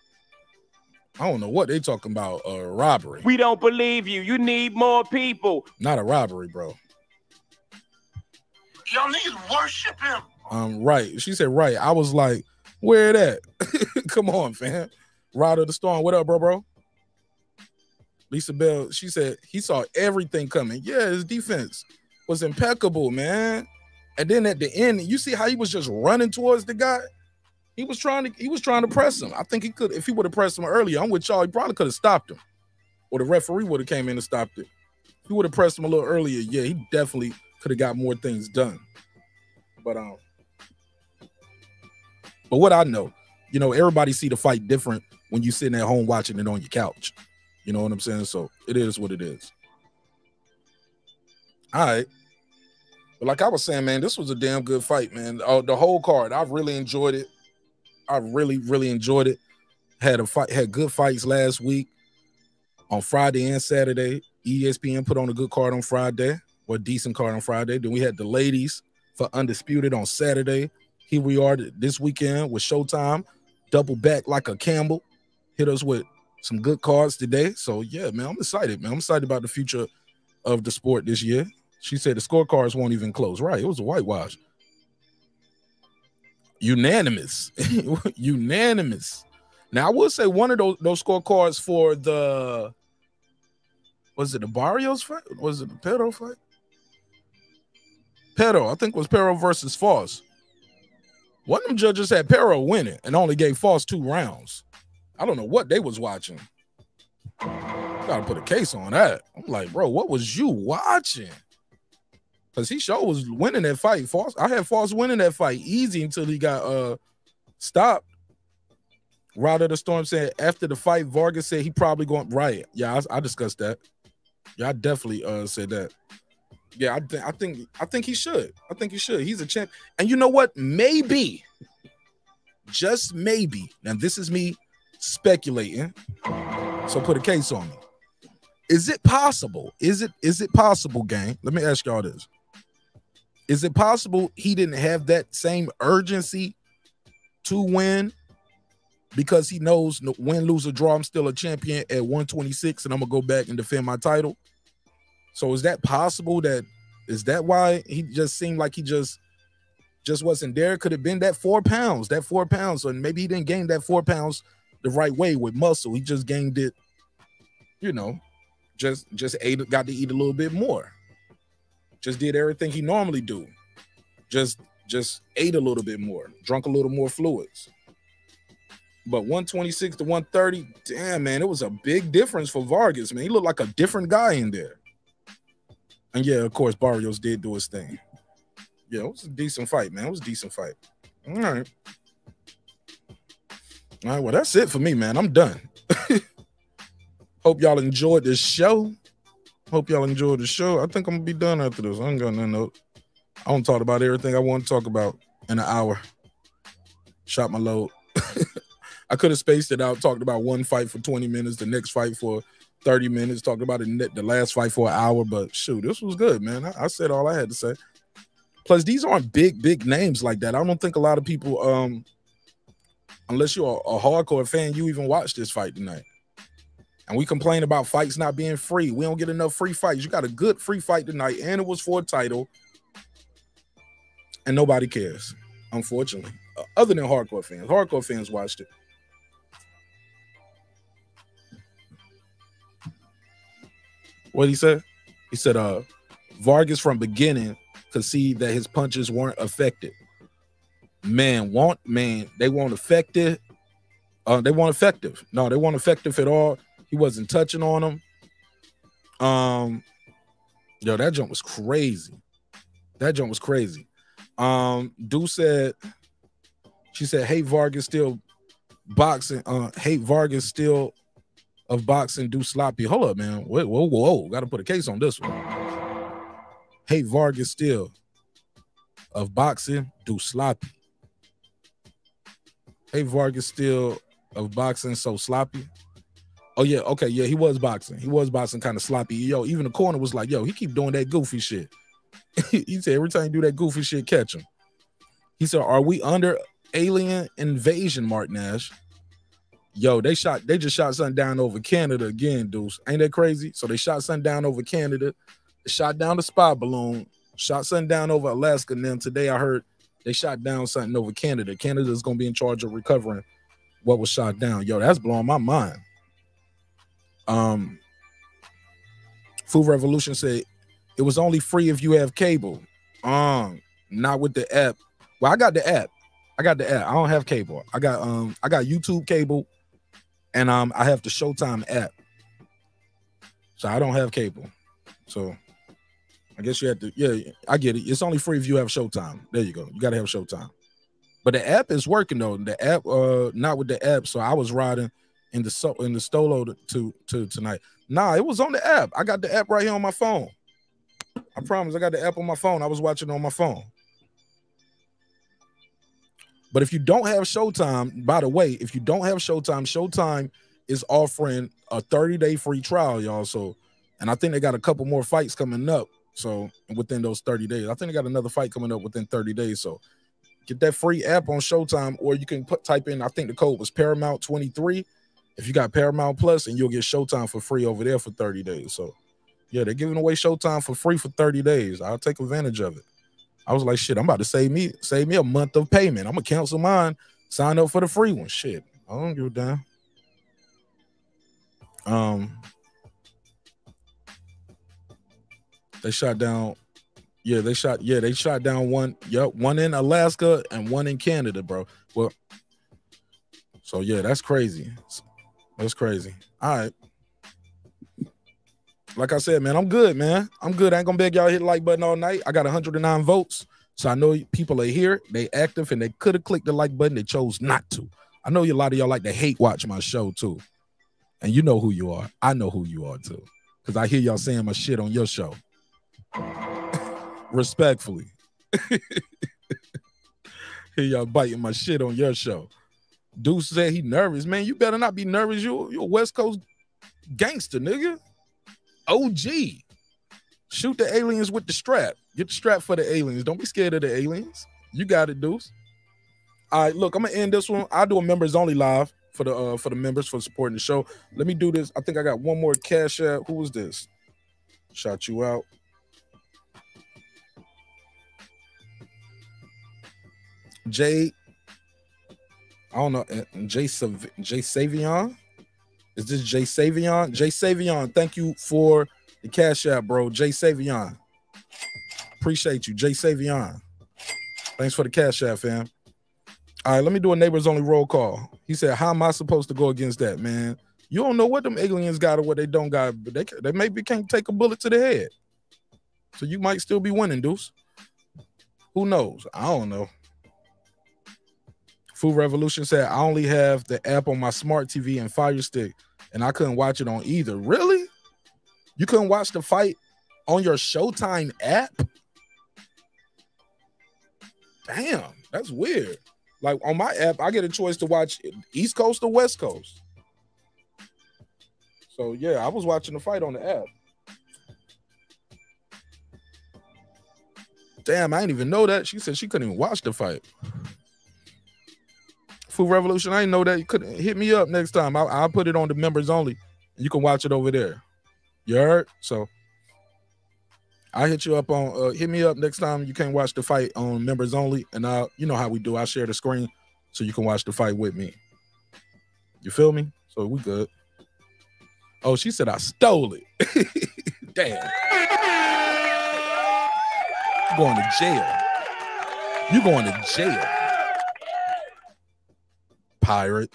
I don't know what they talking about. A robbery.
We don't believe you. You need more people.
Not a robbery, bro.
Y'all niggas worship him.
Um, right. She said, right. I was like, where that? Come on, fam. Rod of the Storm. What up, bro, bro? Lisa Bell, she said he saw everything coming. Yeah, his defense was impeccable, man. And then at the end, you see how he was just running towards the guy. He was trying to he was trying to press him. I think he could if he would have pressed him earlier. I'm with y'all. He probably could have stopped him, or the referee would have came in and stopped it. He would have pressed him a little earlier, yeah, he definitely could have got more things done. But um, but what I know, you know, everybody see the fight different when you sitting at home watching it on your couch. You know what I'm saying? So it is what it is. All right. But like I was saying, man, this was a damn good fight, man. Uh, the whole card, I've really enjoyed it. I really, really enjoyed it. Had a fight, had good fights last week on Friday and Saturday. ESPN put on a good card on Friday, or decent card on Friday. Then we had the ladies for Undisputed on Saturday. Here we are this weekend with Showtime, double back like a Campbell. Hit us with some good cards today. So yeah, man, I'm excited, man. I'm excited about the future of the sport this year. She said the scorecards won't even close. Right, it was a whitewash. Unanimous, unanimous. Now I will say one of those those scorecards for the was it the Barrios fight? Was it the Pedro fight? Pedro, I think was Pero versus Foss. One of them judges had Pero winning and only gave Foss two rounds. I don't know what they was watching. Gotta put a case on that. I'm like, bro, what was you watching? Because he sure was winning that fight. False, I had false winning that fight easy until he got uh stopped. Of the Storm said after the fight, Vargas said he probably going right. Yeah, I, I discussed that. Yeah, I definitely uh said that. Yeah, I, th- I think I think he should. I think he should. He's a champ. And you know what? Maybe, just maybe. Now this is me speculating. So put a case on me. Is it possible? Is it is it possible, gang? Let me ask y'all this. Is it possible he didn't have that same urgency to win because he knows win, lose, or draw, I'm still a champion at 126 and I'm gonna go back and defend my title? So is that possible that is that why he just seemed like he just just wasn't there? Could have been that four pounds, that four pounds, and maybe he didn't gain that four pounds the right way with muscle. He just gained it, you know, just just ate got to eat a little bit more. Just did everything he normally do. Just just ate a little bit more, drunk a little more fluids. But 126 to 130, damn man, it was a big difference for Vargas, man. He looked like a different guy in there. And yeah, of course, Barrios did do his thing. Yeah, it was a decent fight, man. It was a decent fight. All right. All right, well, that's it for me, man. I'm done. Hope y'all enjoyed this show. Hope y'all enjoyed the show. I think I'm gonna be done after this. I ain't got nothing else. I don't talk about everything I want to talk about in an hour. Shot my load. I could have spaced it out, talked about one fight for 20 minutes, the next fight for 30 minutes, talked about the, the last fight for an hour. But shoot, this was good, man. I, I said all I had to say. Plus, these aren't big, big names like that. I don't think a lot of people, um, unless you're a, a hardcore fan, you even watch this fight tonight. And we complain about fights not being free. We don't get enough free fights. You got a good free fight tonight, and it was for a title, and nobody cares, unfortunately, uh, other than hardcore fans. Hardcore fans watched it. What he said? He said, uh, Vargas from beginning could see that his punches weren't effective. Man, want man, they weren't effective. Uh, they weren't effective. No, they weren't effective at all. He wasn't touching on them. Um, yo, that jump was crazy. That jump was crazy. Um, Do said, she said, "Hate Vargas still boxing. Uh, hate Vargas still of boxing. Do sloppy. Hold up, man. Whoa, whoa, whoa. Got to put a case on this one. Hate Vargas still of boxing. Do sloppy. Hey Vargas still of boxing. So sloppy. Oh yeah, okay, yeah, he was boxing. He was boxing kind of sloppy. Yo, even the corner was like, yo, he keep doing that goofy shit. he said every time you do that goofy shit, catch him. He said, "Are we under alien invasion, Marq Nash?" Yo, they shot, they just shot something down over Canada again, dudes. Ain't that crazy? So they shot something down over Canada, shot down the spy balloon, shot something down over Alaska. And then today I heard they shot down something over Canada. Canada's gonna be in charge of recovering what was shot down. Yo, that's blowing my mind. Um, Food Revolution said it was only free if you have cable. Um, not with the app. Well, I got the app. I got the app. I don't have cable. I got um I got YouTube cable and um I have the Showtime app. So I don't have cable. So I guess you have to yeah, I get it. It's only free if you have Showtime. There you go. You got to have Showtime. But the app is working though. The app uh not with the app. So I was riding in the so in the stolo to, to to tonight. Nah, it was on the app. I got the app right here on my phone. I promise I got the app on my phone. I was watching on my phone. But if you don't have Showtime, by the way, if you don't have Showtime, Showtime is offering a 30-day free trial, y'all. So, and I think they got a couple more fights coming up. So within those 30 days, I think they got another fight coming up within 30 days. So get that free app on Showtime, or you can put type in, I think the code was Paramount 23. If you got Paramount Plus, and you'll get Showtime for free over there for 30 days. So yeah, they're giving away Showtime for free for 30 days. I'll take advantage of it. I was like, shit, I'm about to save me save me a month of payment. I'm gonna cancel mine, sign up for the free one. Shit, I don't give a damn. Um, they shot down. Yeah, they shot. Yeah, they shot down one. Yep, one in Alaska and one in Canada, bro. Well, so yeah, that's crazy. That's crazy. All right. Like I said, man, I'm good, man. I'm good. I ain't gonna beg y'all hit like button all night. I got 109 votes. So I know people are here, they active, and they could have clicked the like button. They chose not to. I know a lot of y'all like to hate watch my show too. And you know who you are. I know who you are too. Because I hear y'all saying my shit on your show. Respectfully. hear y'all biting my shit on your show. Deuce said he nervous. Man, you better not be nervous. You you a West Coast gangster, nigga. OG. Shoot the aliens with the strap. Get the strap for the aliens. Don't be scared of the aliens. You got it, Deuce. All right, look, I'm gonna end this one. I'll do a members only live for the uh for the members for supporting the show. Let me do this. I think I got one more cash out. Who was this? Shot you out. Jay, I don't know, uh, Jay Sav- Jay Savion. Is this Jay Savion? Jay Savion, thank you for the cash out, bro. Jay Savion. Appreciate you, Jay Savion. Thanks for the cash out, fam. All right, let me do a neighbors only roll call. He said, How am I supposed to go against that, man? You don't know what them aliens got or what they don't got, but they, they maybe can't take a bullet to the head. So you might still be winning, Deuce. Who knows? I don't know. Food Revolution said, I only have the app on my smart TV and Fire Stick, and I couldn't watch it on either. Really? You couldn't watch the fight on your Showtime app. Damn, that's weird. Like on my app, I get a choice to watch East Coast or West Coast. So yeah, I was watching the fight on the app. Damn, I didn't even know that. She said she couldn't even watch the fight. Food Revolution, I didn't know that. You couldn't hit me up next time. I'll, I'll put it on the members only. You can watch it over there. You heard? So I hit you up on uh, hit me up next time you can watch the fight on members only, and I you know how we do. I share the screen so you can watch the fight with me. You feel me? So we good. Oh, she said I stole it. Damn. You going to jail. You're going to jail. Pirate.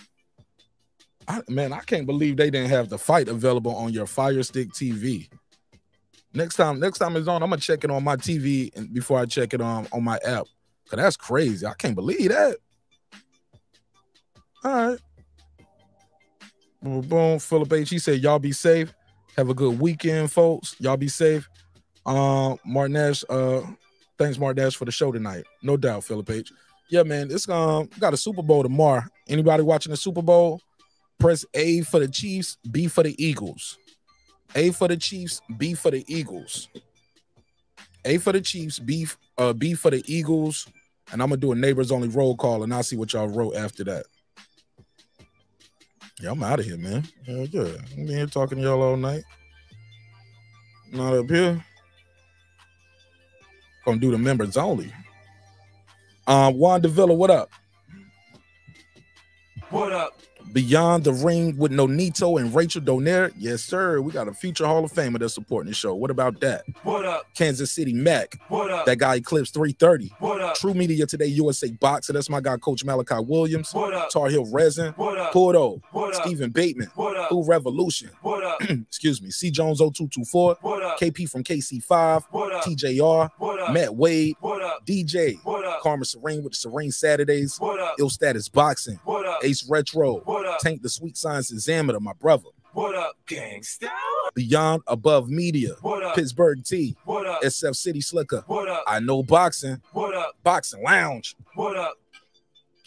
I, man, I can't believe they didn't have the fight available on your Fire Stick TV. Next time, next time it's on, I'm gonna check it on my TV and before I check it on on my app. Cause that's crazy. I can't believe that. All right. Boom. Philip H. He said, "Y'all be safe. Have a good weekend, folks. Y'all be safe." Um, Martin Nash. Uh, thanks, Martin Nash, for the show tonight. No doubt, Philip H. Yeah, man. It's um got a Super Bowl tomorrow. Anybody watching the Super Bowl? Press A for the Chiefs, B for the Eagles. A for the Chiefs, B for the Eagles. A for the Chiefs, B uh B for the Eagles. And I'm gonna do a neighbors only roll call and I'll see what y'all wrote after that. Yeah, I'm out of here, man. Hell yeah. I'm here talking to y'all all night. Not up here. Gonna do the members only. Uh Juan Davila, what up?
What up?
Beyond the Ring with Nonito and Rachel Donaire. Yes, sir. We got a future Hall of Famer that's supporting the show. What about that?
What up?
Kansas City Mac.
What up?
That guy Eclipse 330.
What up?
True Media Today USA Boxer. That's my guy, Coach Malachi Williams.
What up?
Tar Heel Resin.
What up?
Porto.
What up?
Stephen Bateman.
What up?
Food Revolution.
What up?
Excuse me. C Jones 0224.
What up?
KP from KC5.
What up?
TJR.
What up?
Matt Wade.
What up?
DJ.
What up?
Karma Serene with the Serene Saturdays.
What up?
Ill Status Boxing.
What up?
Ace Retro.
What?
Tank the Sweet Science Examiner, my brother.
What up, gangsta?
Beyond Above Media.
What up?
Pittsburgh T.
What up?
SF City Slicker.
What up?
I know boxing.
What up?
Boxing Lounge.
What up?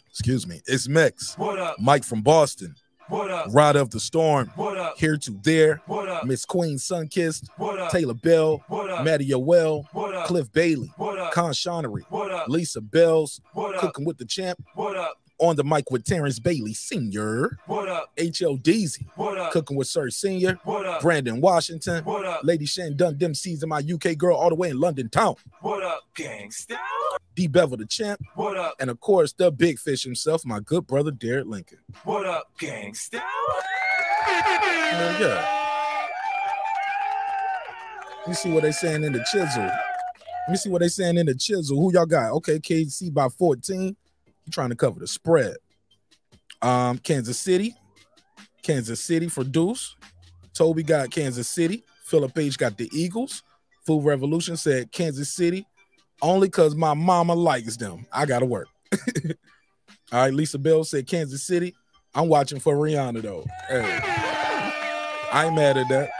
Excuse me. It's Mex.
What up?
Mike from Boston.
What up?
Rod of the Storm.
What up?
Here to there.
What up?
Miss Queen Sunkissed.
What up?
Taylor Bell.
What up?
Maddie Yoel.
What up?
Cliff Bailey.
What up?
Con Shonery.
What up?
Lisa Bells.
What up?
Cooking with the Champ.
What up?
On the mic with Terrence Bailey Sr.
What up?
Deasy.
What up?
Cooking with Sir Senior.
What up?
Brandon Washington.
What up?
Lady Shan Dunn Dem season my UK girl all the way in London town.
What up, gangsta?
D Bevel the champ.
What up?
And of course, the big fish himself, my good brother Derek Lincoln.
What up, gangsta?
Yeah. Let me see what they saying in the chisel. Let me see what they saying in the chisel. Who y'all got? Okay, KC by 14. You trying to cover the spread. Um, Kansas City. Kansas City for Deuce. Toby got Kansas City. Philip H got the Eagles. Food Revolution said Kansas City only because my mama likes them. I gotta work. All right, Lisa Bell said Kansas City. I'm watching for Rihanna though. Hey, I ain't mad at that.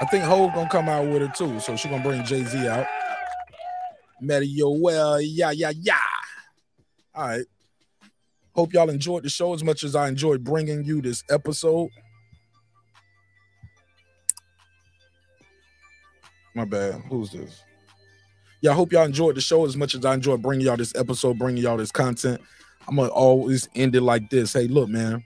I think Hove gonna come out with it too, so she gonna bring Jay Z out. Mario, well, yeah, yeah, yeah. All right. Hope y'all enjoyed the show as much as I enjoyed bringing you this episode. My bad. Who's this? Yeah, I hope y'all enjoyed the show as much as I enjoyed bringing y'all this episode, bringing y'all this content. I'm gonna always end it like this. Hey, look, man.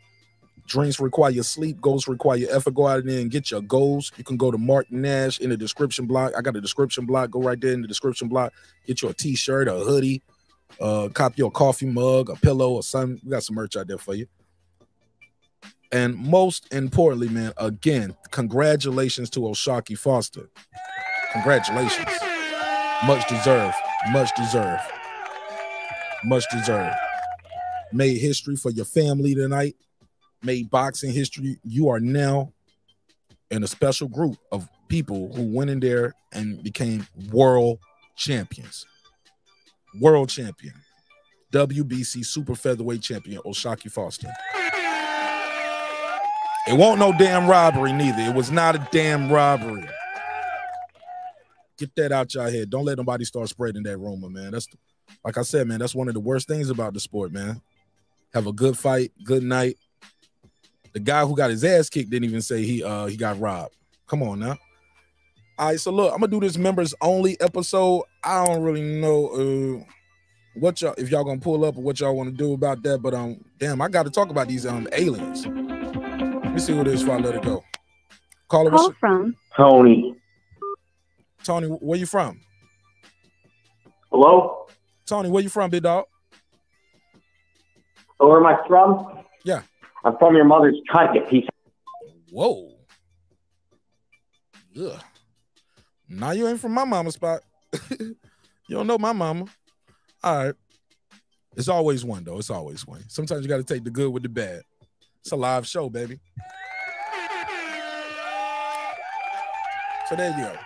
Dreams require your sleep, goals require your effort. Go out there and get your goals. You can go to Martin Nash in the description block. I got a description block. Go right there in the description block. Get your t-shirt, a hoodie, uh, copy your coffee mug, a pillow, or something. We got some merch out there for you. And most importantly, man, again, congratulations to O'Shaquie Foster. Congratulations. Much deserved. Much deserved. Much deserved. Made history for your family tonight. Made boxing history. You are now in a special group of people who went in there and became world champions. World champion. WBC super featherweight champion O'Shaquie Foster. It won't no damn robbery neither. It was not a damn robbery. Get that out your head. Don't let nobody start spreading that rumor, man. That's like I said, man. That's one of the worst things about the sport, man. Have a good fight, good night. The guy who got his ass kicked didn't even say he uh he got robbed. Come on now. All right, so look, I'm gonna do this members only episode. I don't really know uh what y'all if y'all gonna pull up or what y'all want to do about that, but um, damn, I got to talk about these um aliens. Let me see who it is before I let it go. Caller, what's your-
from Tony.
Tony, where you from?
Hello?
Tony, where you from, big dog?
Oh, where am I from?
Yeah.
I'm from your mother's cunt, you piece.
Whoa. Ugh. Now you ain't from my mama's spot. you don't know my mama. All right. It's always one though. It's always one. Sometimes you got to take the good with the bad. It's a live show, baby. So there you go.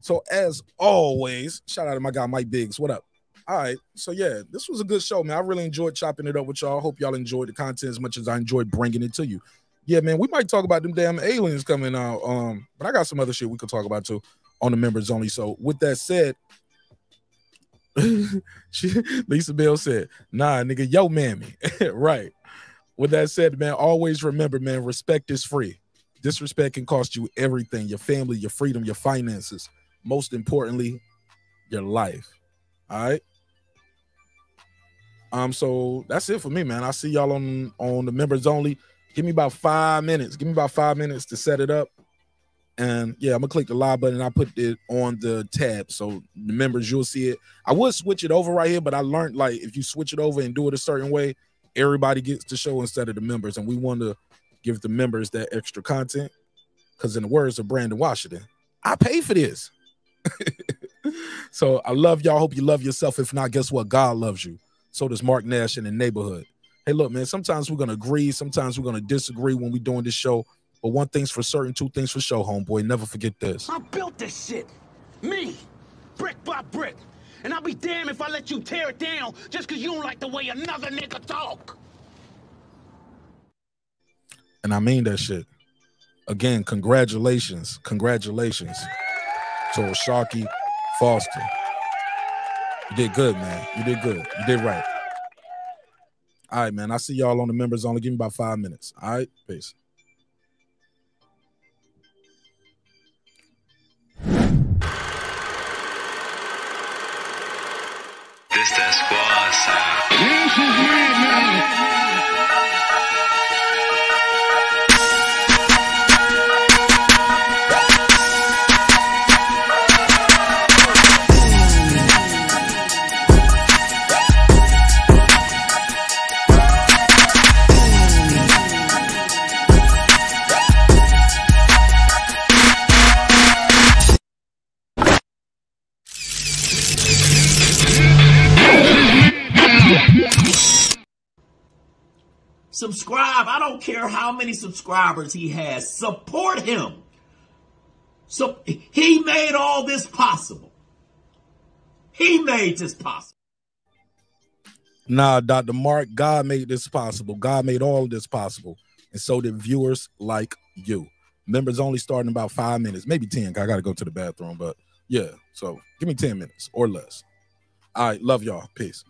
So as always, shout out to my guy Mike Biggs. What up? All right. So yeah, this was a good show, man. I really enjoyed chopping it up with y'all. Hope y'all enjoyed the content as much as I enjoyed bringing it to you. Yeah, man, we might talk about them damn aliens coming out. Um, but I got some other shit we could talk about too on the members only. So with that said, she, Lisa Bell said, "Nah, nigga, yo, mammy." right. With that said, man, always remember, man, respect is free. Disrespect can cost you everything: your family, your freedom, your finances. Most importantly, your life. All right. Um, so that's it for me, man. I'll see y'all on on the members only. Give me about five minutes. Give me about five minutes to set it up. And yeah, I'm gonna click the live button. I put it on the tab, so the members you'll see it. I would switch it over right here, but I learned like if you switch it over and do it a certain way, everybody gets the show instead of the members, and we want to give the members that extra content. Because in the words of Brandon Washington, I pay for this. so I love y'all. Hope you love yourself. If not, guess what? God loves you. So does Marq Nash in the neighborhood. Hey, look, man, sometimes we're gonna agree, sometimes we're gonna disagree when we're doing this show. But one thing's for certain, two things for sure, homeboy. Never forget this.
I built this shit. Me. Brick by brick. And I'll be damned if I let you tear it down just because you don't like the way another nigga talk.
And I mean that shit. Again, congratulations. Congratulations to O'Shaquie Foster. You did good, man. You did good. You did right. All right, man. I see y'all on the members only. Give me about five minutes. All right. Peace.
This that squad sound.
Subscribe. I don't care how many subscribers he has. Support him. So he made all this possible. He made this possible.
Nah, Dr. Mark, God made this possible. God made all this possible. And so did viewers like you. Members only starting about five minutes, maybe 10. I got to go to the bathroom, but yeah. So give me 10 minutes or less. All right. Love y'all. Peace.